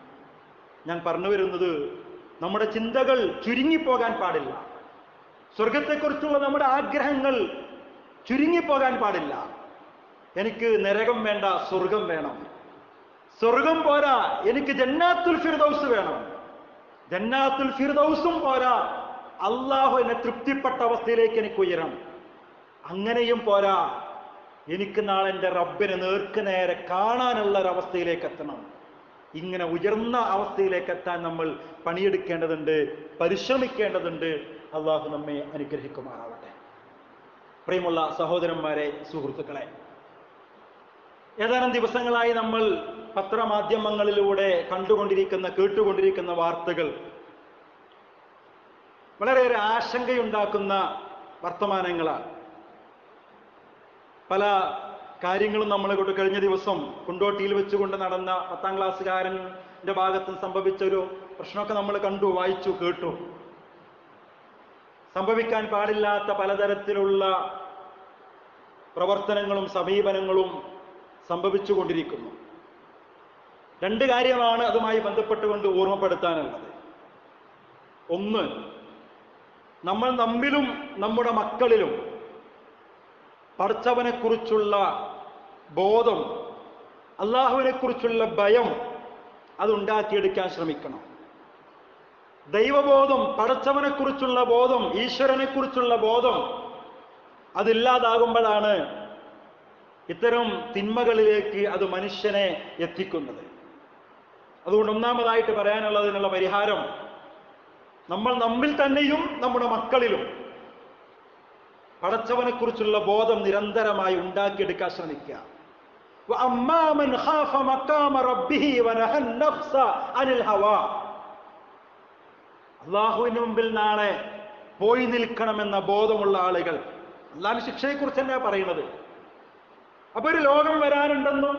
ഞാൻ പറഞ്ഞു വരുന്നത് നമ്മുടെ ചിന്തകൾ ചുരുങ്ങിപ്പോകാൻ പാടില്ല. സ്വർഗത്തെക്കുറിച്ചുള്ള നമ്മുടെ ആഗ്രഹങ്ങൾ ചുരുങ്ങിപ്പോകാൻ പാടില്ല. എനിക്ക് നരകം വേണ്ട സ്വർഗം വേണം. സ്വർഗം പോരാ എനിക്ക് ജന്നാത്തുൽ ഫിർദൌസ് വേണം. ജന്നാത്തുൽ ഫിർദൌസും പോരാ അള്ളാഹു എന്നെ തൃപ്തിപ്പെട്ട അവസ്ഥയിലേക്ക് എനിക്ക് ഉയരണം. അങ്ങനെയും പോരാ എനിക്ക് നാളെ എന്റെ റബ്ബിനെ നേർക്ക് നേരെ കാണാനുള്ള ഒരവസ്ഥയിലേക്ക് എത്തണം. ഇങ്ങനെ ഉയർന്ന അവസ്ഥയിലേക്ക് എത്താൻ നമ്മൾ പണിയെടുക്കേണ്ടതുണ്ട് പരിശ്രമിക്കേണ്ടതുണ്ട്. അള്ളാഹു നമ്മെ അനുഗ്രഹിക്കുമാറാവട്ടെ. പ്രിയമുള്ള സഹോദരന്മാരെ സുഹൃത്തുക്കളെ. ഏതാനും ദിവസങ്ങളായി നമ്മൾ പത്രമാധ്യമങ്ങളിലൂടെ കണ്ടുകൊണ്ടിരിക്കുന്ന കേട്ടുകൊണ്ടിരിക്കുന്ന വാർത്തകൾ വളരെയേറെ ആശങ്കയുണ്ടാക്കുന്ന വർത്തമാനങ്ങളാണ്. പല കാര്യങ്ങളും നമ്മൾ കൊണ്ട് കഴിഞ്ഞ ദിവസം കുണ്ടോട്ടിയിൽ വെച്ചുകൊണ്ട് നടന്ന പത്താം ക്ലാസ്സുകാരന്റെ ഭാഗത്ത് സംഭവിച്ച ഒരു പ്രശ്നമൊക്കെ നമ്മൾ കണ്ടു വായിച്ചു കേട്ടു. സംഭവിക്കാൻ പാടില്ലാത്ത പലതരത്തിലുള്ള പ്രവർത്തനങ്ങളും സമീപനങ്ങളും സംഭവിച്ചുകൊണ്ടിരിക്കുന്നു. രണ്ട് കാര്യമാണ് അതുമായി ബന്ധപ്പെട്ടുകൊണ്ട് ഓർമ്മപ്പെടുത്താനുള്ളത്. ഒന്ന് നമ്മൾ നമ്മിലും നമ്മുടെ മക്കളിലും പഠിച്ചവനെക്കുറിച്ചുള്ള ബോധം അള്ളാഹുവിനെക്കുറിച്ചുള്ള ഭയം അതുണ്ടാക്കിയെടുക്കാൻ ശ്രമിക്കണം. ദൈവബോധം പടച്ചവനെക്കുറിച്ചുള്ള ബോധം ഈശ്വരനെക്കുറിച്ചുള്ള ബോധം അതില്ലാതാകുമ്പോഴാണ് ഇത്തരം തിന്മകളിലേക്ക് അത് മനുഷ്യനെ എത്തിക്കുന്നത്. അതുകൊണ്ട് ഒന്നാമതായിട്ട് പറയാനുള്ളതിനുള്ള പരിഹാരം നമ്മൾ നമ്മിൽ തന്നെയും നമ്മുടെ മക്കളിലും പടച്ചവനെക്കുറിച്ചുള്ള ബോധം നിരന്തരമായി ഉണ്ടാക്കിയെടുക്കാൻ ശ്രമിക്കുക. ഖാഫ മഖാമ അനിൽ ഹവാ. അള്ളാഹുവിന് മുമ്പിൽ നാളെ പോയി നിൽക്കണമെന്ന ബോധമുള്ള ആളുകൾ. അള്ളാഹ് ശിക്ഷയെക്കുറിച്ച് തന്നെയാ പറയുന്നത്. അപ്പൊ ഒരു ലോകം വരാനുണ്ടെന്നും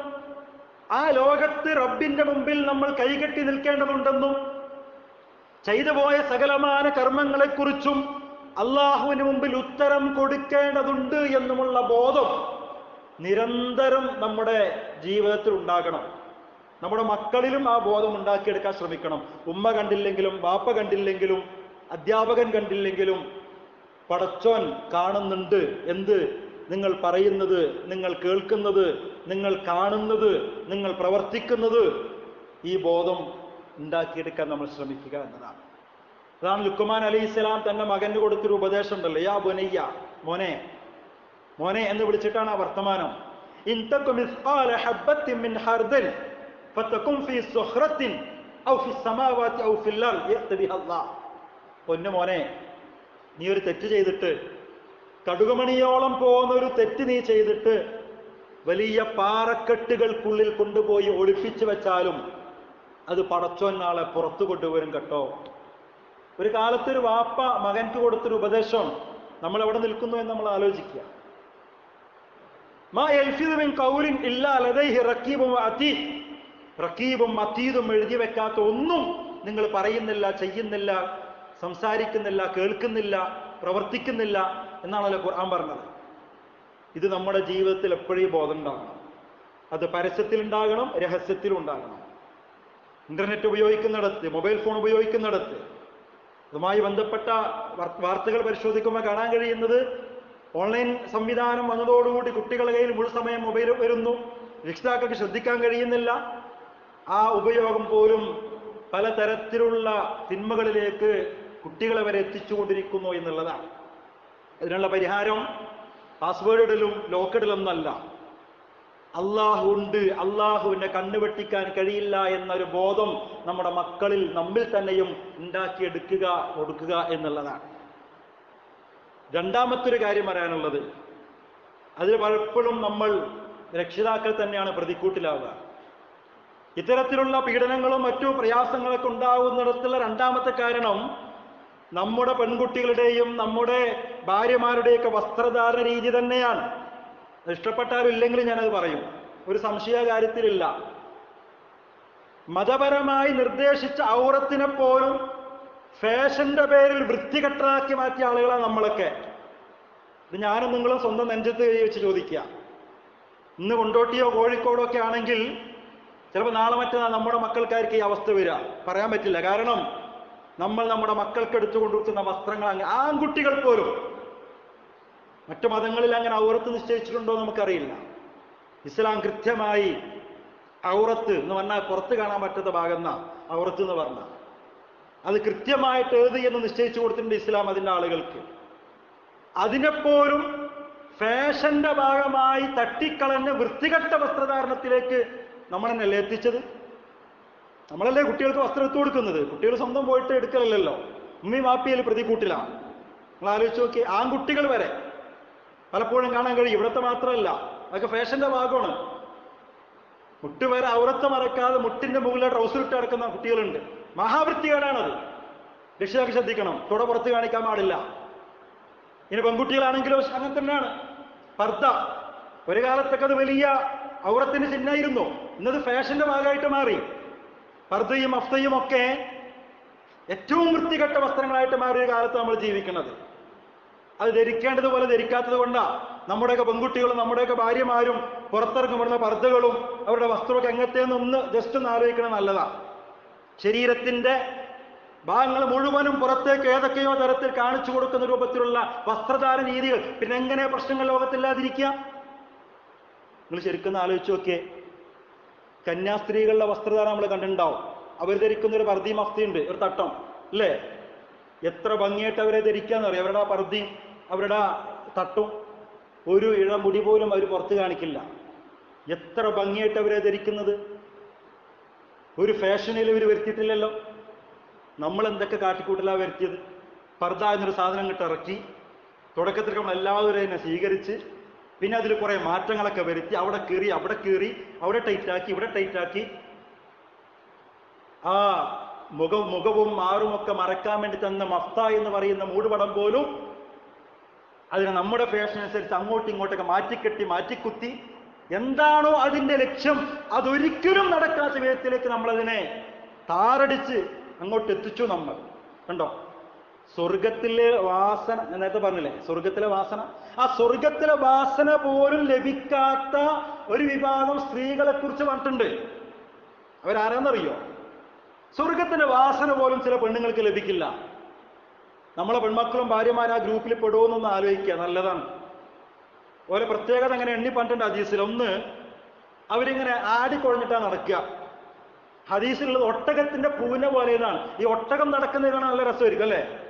ആ ലോകത്ത് റബ്ബിന്റെ മുമ്പിൽ നമ്മൾ കൈകെട്ടി നിൽക്കേണ്ടതുണ്ടെന്നും ചെയ്തു പോയ സകലമാന കർമ്മങ്ങളെക്കുറിച്ചും അള്ളാഹുവിന് മുമ്പിൽ ഉത്തരം കൊടുക്കേണ്ടതുണ്ട് എന്നുമുള്ള ബോധം നിരന്തരം നമ്മുടെ ജീവിതത്തിൽ ഉണ്ടാകണം. നമ്മുടെ മക്കളിലും ആ ബോധം ഉണ്ടാക്കിയെടുക്കാൻ ശ്രമിക്കണം. ഉമ്മ കണ്ടില്ലെങ്കിലും ബാപ്പ കണ്ടില്ലെങ്കിലും അധ്യാപകൻ കണ്ടില്ലെങ്കിലും പടച്ചോൻ കാണുന്നുണ്ട് എന്ത്? നിങ്ങൾ പറയുന്നത് നിങ്ങൾ കേൾക്കുന്നത് നിങ്ങൾ കാണുന്നത് നിങ്ങൾ പ്രവർത്തിക്കുന്നത് ഈ ബോധം ഉണ്ടാക്കിയെടുക്കാൻ നമ്മൾ ശ്രമിക്കുക എന്നതാണ്. അതാണ് ലുക്കുമാൻ അലി ഇസ്ലാം തന്റെ മകന് കൊടുത്തൊരു ഉപദേശം ഉണ്ടല്ലോ യാ ബുനയ്യ മോനെ മോനെ എന്ന് വിളിച്ചിട്ടാണ് ആ വർത്തമാനം. السماوات أو സുഹ്റത്തിൻ ഔ ഫി بها ഔ ഫിൽ അർദ് ബിഹ അല്ലാഹ് പൊന്നു മോനെ നീ ഒരു തെറ്റ് ചെയ്തിട്ട് കടുകുമണിയോളം പോകുന്ന ഒരു തെറ്റ് നീ ചെയ്തിട്ട് വലിയ പാറക്കെട്ടുകൾക്കുള്ളിൽ കൊണ്ടുപോയി ഒളിപ്പിച്ചു വെച്ചാലും അത് പടച്ചോൻ നാളെ പുറത്തു കൊണ്ടുവരും കേട്ടോ. ഒരു കാലത്തൊരു വാപ്പ മകൻക്ക് കൊടുത്തൊരു ഉപദേശം നമ്മൾ എവിടെ നിൽക്കുന്നു എന്ന് നമ്മൾ ആലോചിക്കുക. മാ യൽഫിദു മിൻ ഖൗലിൻ ഇല്ലാ ലദൈഹി റഖീബും അതീദ് റഖീബും അതീദും എഴുതി വെക്കാത്ത ഒന്നും നിങ്ങൾ പറയുന്നില്ല ചെയ്യുന്നില്ല സംസാരിക്കുന്നില്ല കേൾക്കുന്നില്ല പ്രവർത്തിക്കുന്നില്ല എന്നാണല്ലോ ഖുർആൻ പറഞ്ഞത്. ഇത് നമ്മുടെ ജീവിതത്തിൽ എപ്പോഴും ബോധം ഉണ്ടാകണം. അത് പരസ്യത്തിൽ ഉണ്ടാകണം രഹസ്യത്തിലും ഉണ്ടാകണം ഇന്റർനെറ്റ് ഉപയോഗിക്കുന്നിടത്ത് മൊബൈൽ ഫോൺ ഉപയോഗിക്കുന്നിടത്ത് അതുമായി ബന്ധപ്പെട്ട വാർ- വാർത്തകൾ പരിശോധിക്കുമ്പോൾ കാണാൻ കഴിയുന്നത് ഓൺലൈൻ സംവിധാനം വന്നതോടുകൂടി കുട്ടികളുടെ കയ്യിൽ മുഴുവൻ സമയം മൊബൈൽ വരുന്നു. രക്ഷിതാക്കൾക്ക് ശ്രദ്ധിക്കാൻ കഴിയുന്നില്ല. ആ ഉപയോഗം പോലും പലതരത്തിലുള്ള തിന്മകളിലേക്ക് കുട്ടികളെ വരെ എത്തിച്ചുകൊണ്ടിരിക്കുന്നു എന്നുള്ളതാണ്. അതിനുള്ള പരിഹാരം പാസ്വേഡ് ഇടലും ലോക്കിടലൊന്നല്ല. അള്ളാഹു ഉണ്ട് അള്ളാഹുവിനെ കണ്ണുവെട്ടിക്കാൻ കഴിയില്ല എന്നൊരു ബോധം നമ്മുടെ മക്കളിൽ നമ്മിൽ തന്നെയും ഉണ്ടാക്കിയെടുക്കുക കൊടുക്കുക എന്നുള്ളതാണ്. രണ്ടാമത്തൊരു കാര്യം പറയാനുള്ളത് അതിൽ പലപ്പോഴും നമ്മൾ രക്ഷിതാക്കൾ തന്നെയാണ് പ്രതിക്കൂട്ടിലാവുക. ഇത്തരത്തിലുള്ള പീഡനങ്ങളും മറ്റു പ്രയാസങ്ങളൊക്കെ ഉണ്ടാകുന്നിടത്തുള്ള രണ്ടാമത്തെ കാരണം നമ്മുടെ പെൺകുട്ടികളുടെയും നമ്മുടെ ഭാര്യമാരുടെയൊക്കെ വസ്ത്രധാരണ രീതി തന്നെയാണ്. ഇഷ്ടപ്പെട്ടാലും ഞാനത് പറയും. ഒരു സംശയ കാര്യത്തിലില്ല മതപരമായി നിർദ്ദേശിച്ച ഔറത്തിനെ പോലും ഫാഷന്റെ പേരിൽ വൃത്തികെട്ടതാക്കി മാറ്റിയ ആളുകളാണ് നമ്മളൊക്കെ. ഇത് ഞാനും നിങ്ങളും സ്വന്തം നെഞ്ചത്ത് വെച്ച് ചോദിക്കുക. ഇന്ന് കൊണ്ടോട്ടിയോ കോഴിക്കോടോ ഒക്കെ ആണെങ്കിൽ ചിലപ്പോൾ നാളെ മറ്റന്നാൾ നമ്മുടെ മക്കൾക്കായിരിക്കും ഈ അവസ്ഥ വരിക. പറയാൻ പറ്റില്ല. കാരണം നമ്മൾ നമ്മുടെ മക്കൾക്ക് എടുത്തു കൊണ്ടുവരുന്ന വസ്ത്രങ്ങൾ അങ്ങനെ ആൺകുട്ടികൾ പോലും മറ്റു മതങ്ങളിൽ അങ്ങനെ ഔറത്ത് നിശ്ചയിച്ചിട്ടുണ്ടോ നമുക്കറിയില്ല. ഇസ്ലാം കൃത്യമായി ഔറത്ത് എന്ന് പറഞ്ഞാൽ പുറത്ത് കാണാൻ പറ്റാത്ത ഭാഗം ഔറത്ത് എന്ന് പറഞ്ഞാൽ. അത് കൃത്യമായിട്ട് ഏത് എന്ന് നിശ്ചയിച്ചു കൊടുത്തിട്ടുണ്ട് ഇസ്ലാം അതിന്റെ ആളുകൾക്ക്. അതിനെപ്പോലും ഫാഷന്റെ ഭാഗമായി തട്ടിക്കളഞ്ഞ വൃത്തികെട്ട വസ്ത്രധാരണത്തിലേക്ക് നമ്മളെന്നല്ലേ എത്തിച്ചത്? നമ്മളല്ലേ കുട്ടികൾക്ക് വസ്ത്രം എടുത്തു കൊടുക്കുന്നത്? കുട്ടികൾ സ്വന്തം പോയിട്ട് എടുക്കലല്ലോ ഉമ്മി വാപ്പിയിൽ പ്രതികൂട്ടിലാണ് നിങ്ങൾ ആലോചിച്ച് നോക്കി ആൺകുട്ടികൾ വരെ പലപ്പോഴും കാണാൻ കഴിയും. ഇവിടുത്തെ മാത്രമല്ല അതൊക്കെ ഫാഷന്റെ ഭാഗമാണ്. മുട്ട് വരെ ഔറത്ത് മറക്കാതെ മുട്ടിന്റെ മുകളിലെ ട്രൗസർ ഇട്ട് കിടക്കുന്ന കുട്ടികളുണ്ട്. മഹാവൃത്തികേടാണത്. രക്ഷിതാക്കൾ ശ്രദ്ധിക്കണം. തുട പുറത്ത് കാണിക്കാൻ പാടില്ല. ഇനി പെൺകുട്ടികളാണെങ്കിലോ അങ്ങനെ തന്നെയാണ്. പർദ്ദ. ഒരു കാലത്തൊക്കെ അത് വലിയ ഔറത്തിന്റെ ചിഹ്നമായിരുന്നു. ഇന്നത് ഫാഷന്റെ ഭാഗമായിട്ട് മാറി. പർദ്ദയും അഫ്തയും ഒക്കെ ഏറ്റവും വൃത്തികെട്ട വസ്ത്രങ്ങളായിട്ട് മാറിയ കാലത്ത് നമ്മൾ ജീവിക്കുന്നത്. അത് ധരിക്കേണ്ടതുപോലെ ധരിക്കാത്തത് കൊണ്ടാ നമ്മുടെയൊക്കെ പെൺകുട്ടികളും നമ്മുടെയൊക്കെ ഭാര്യമാരും പുറത്തിറങ്ങുമ്പോഴുള്ള പർദ്ദകളും അവരുടെ വസ്ത്രമൊക്കെ എങ്ങനത്തെയെന്ന് ഒന്ന് ജസ്റ്റ് ഒന്ന് ആലോചിക്കണം നല്ലതാ. ശരീരത്തിന്റെ ഭാഗങ്ങൾ മുഴുവനും പുറത്തേക്ക് ഏതൊക്കെയോ തരത്തിൽ കാണിച്ചു കൊടുക്കുന്ന രൂപത്തിലുള്ള വസ്ത്രധാര രീതികൾ. പിന്നെ എങ്ങനെ പ്രശ്നങ്ങൾ ലോകത്തില്ലാതിരിക്കുക നിങ്ങൾ ശരിക്കും ആലോചിച്ച് നോക്കിയേ. കന്യാസ്ത്രീകളുടെ വസ്ത്രധാരണം നമ്മൾ കണ്ടിട്ടുണ്ടാവും. അവർ ധരിക്കുന്ന ഒരു പർദി മഫ്തി ഉണ്ട് ഒരു തട്ടം അല്ലേ? എത്ര ഭംഗിയായിട്ട് അവരെ ധരിക്കാന്ന് പറയും അവരുടെ ആ പർദ്ദയും അവരുടെ ആ തട്ടും ഒരു ഇഴ മുടി പോലും അവർ പുറത്ത് കാണിക്കില്ല. എത്ര ഭംഗിയായിട്ട് അവരെ ധരിക്കുന്നത്? ഒരു ഫാഷനിൽ ഇവർ വരുത്തിയിട്ടില്ലല്ലോ. നമ്മൾ എന്തൊക്കെ കാട്ടിക്കൂട്ടലാ വരുത്തിയത്? പർദ്ദ എന്നൊരു സാധനം ഇങ്ങോട്ട് ഇറക്കി തുടക്കത്തിൽ നമ്മൾ എല്ലാവരും അതിനെ സ്വീകരിച്ച് പിന്നെ അതിൽ കുറെ മാറ്റങ്ങളൊക്കെ വരുത്തി അവിടെ കീറി അവിടെ കീറി അവിടെ ടൈറ്റാക്കി ഇവിടെ ടൈറ്റാക്കി ആ മുഖ മുഖവും മാറുമൊക്കെ മറക്കാൻ വേണ്ടി തന്ന മഫ്ത എന്ന് പറയുന്ന മൂടുപടം പോലും അതിനെ നമ്മുടെ ഫാഷൻ അനുസരിച്ച് അങ്ങോട്ടും ഇങ്ങോട്ടൊക്കെ മാറ്റിക്കെട്ടി മാറ്റിക്കുത്തി. എന്താണോ അതിന്റെ ലക്ഷ്യം? അതൊരിക്കലും നടക്കാത്ത വിധത്തിലേക്ക് നമ്മളതിനെ താറടിച്ച് അങ്ങോട്ട് എത്തിച്ചു നമ്മൾ. കണ്ടോ? സ്വർഗത്തിലെ വാസന നേരത്തെ പറഞ്ഞില്ലേ സ്വർഗത്തിലെ വാസന? ആ സ്വർഗത്തിലെ വാസന പോലും ലഭിക്കാത്ത ഒരു വിഭാഗം സ്ത്രീകളെ കുറിച്ച് പറഞ്ഞിട്ടുണ്ട്. അവരാരാന്നറിയോ? സ്വർഗത്തിന്റെ വാസന പോലും ചില പെണ്ണുങ്ങൾക്ക് ലഭിക്കില്ല. നമ്മളെ പെൺമക്കളും ഭാര്യമാരും ആ ഗ്രൂപ്പിൽ പെടുമെന്നൊന്ന് ആലോചിക്കുക നല്ലതാണ്. ഓരോ പ്രത്യേകത അങ്ങനെ എണ്ണി പറഞ്ഞിട്ടുണ്ട് ഹദീസിൽ. ഒന്ന് അവരിങ്ങനെ ആടിക്കൊഴഞ്ഞിട്ടാണ് നടക്കുക. ഹദീസിലുള്ളത് ഒട്ടകത്തിന്റെ പൂന പോലെയാണ്. ഈ ഒട്ടകം നടക്കുന്നതിനാണ് നല്ല രസമായിരിക്കും അല്ലേ?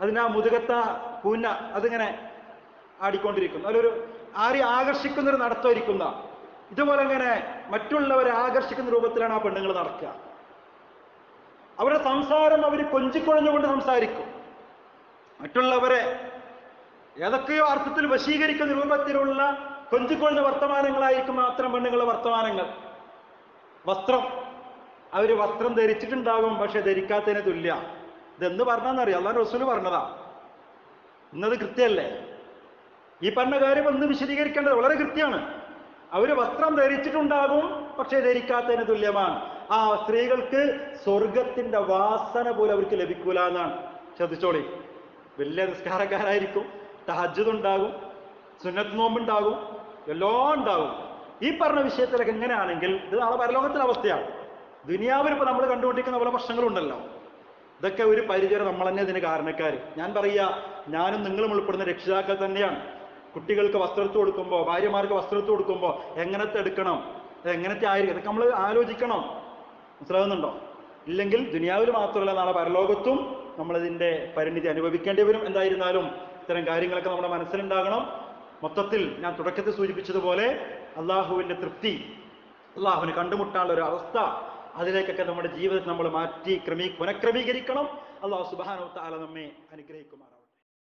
അതിന് മുതുകത്ത പൂന അതിങ്ങനെ ആടിക്കൊണ്ടിരിക്കും അതിലൊരു ആരെ ആകർഷിക്കുന്ന ഒരു നടത്തമായിരിക്കുന്ന. ഇതുപോലെ ഇങ്ങനെ മറ്റുള്ളവരെ ആകർഷിക്കുന്ന രൂപത്തിലാണ് ആ പെണ്ണുങ്ങൾ നടക്കുക. അവരുടെ സംസാരം അവർ കൊഞ്ചിക്കൊഴഞ്ഞുകൊണ്ട് സംസാരിക്കും. മറ്റുള്ളവരെ ഏതൊക്കെയോ അർത്ഥത്തിൽ വശീകരിക്കുന്ന രൂപത്തിലുള്ള കൊഞ്ചിക്കൊഴിഞ്ഞ വർത്തമാനങ്ങളായിരിക്കും മാത്രം പെണ്ണുങ്ങളുടെ വർത്തമാനങ്ങൾ. വസ്ത്രം. അവർ വസ്ത്രം ധരിച്ചിട്ടുണ്ടാകും പക്ഷെ ധരിക്കാത്തതിന് തുല്യ. ഇതെന്ന് പറഞ്ഞാന്നറിയാം? അള്ളാൻ റസൂൽ പറഞ്ഞതാ. ഇന്നത് കൃത്യമല്ലേ? ഈ പറഞ്ഞ കാര്യം ഒന്ന് വിശദീകരിക്കേണ്ടത് വളരെ കൃത്യമാണ്. അവർ വസ്ത്രം ധരിച്ചിട്ടുണ്ടാകും പക്ഷെ ധരിക്കാത്തതിന് തുല്യമാണ്. ആ സ്ത്രീകൾക്ക് സ്വർഗത്തിന്റെ വാസന പോലും അവർക്ക് ലഭിക്കൂല എന്നാണ്. ശ്രദ്ധിച്ചോളി. വലിയ നിസ്കാരക്കാരായിരിക്കും. തഹജ്ജുദ് ഉണ്ടാകും സുന്നത്ത് നോമ്പുണ്ടാകും എല്ലാം ഉണ്ടാകും. ഈ പറഞ്ഞ വിഷയത്തിലൊക്കെ എങ്ങനെയാണെങ്കിൽ ഇത് നാളെ പരലോകത്തിലെ അവസ്ഥയാണ്. ദുനിയാവിൽ ഇപ്പൊ നമ്മൾ കണ്ടുകൊണ്ടിരിക്കുന്ന പല പ്രശ്നങ്ങളുണ്ടല്ലോ. ഇതൊക്കെ ഒരു പരിചയം നമ്മൾ തന്നെ ഇതിന് കാരണക്കാർ ഞാൻ പറയുക ഞാനും നിങ്ങളും ഉൾപ്പെടുന്ന രക്ഷിതാക്കൾ തന്നെയാണ്. കുട്ടികൾക്ക് വസ്ത്രത്ത് കൊടുക്കുമ്പോൾ ഭാര്യമാർക്ക് വസ്ത്രത്ത് കൊടുക്കുമ്പോൾ എങ്ങനത്തെ എടുക്കണം എങ്ങനത്തെ ആയിരിക്കും ഇതൊക്കെ നമ്മൾ ആലോചിക്കണം. മനസ്സിലാകുന്നുണ്ടോ ഇല്ലെങ്കിൽ ദുനിയാവിൽ മാത്രമല്ല നാളെ പരലോകത്തും നമ്മളിതിന്റെ പരിണിതി അനുഭവിക്കേണ്ടി വരും എന്തായിരുന്നാലും. ഇത്തരം കാര്യങ്ങളൊക്കെ നമ്മുടെ മനസ്സിലുണ്ടാകണം. മൊത്തത്തിൽ ഞാൻ തുടക്കത്തിൽ സൂചിപ്പിച്ചതുപോലെ അള്ളാഹുവിന്റെ തൃപ്തി അള്ളാഹുവിന് കണ്ടുമുട്ടാനുള്ള ഒരു അവസ്ഥ അതിലേക്കൊക്കെ നമ്മുടെ ജീവിതത്തെ നമ്മൾ മാറ്റി ക്രമീ പുനഃക്രമീകരിക്കണം. അള്ളാഹു സുബാനോ താല നമ്മെ അനുഗ്രഹിക്കുമാറാണ്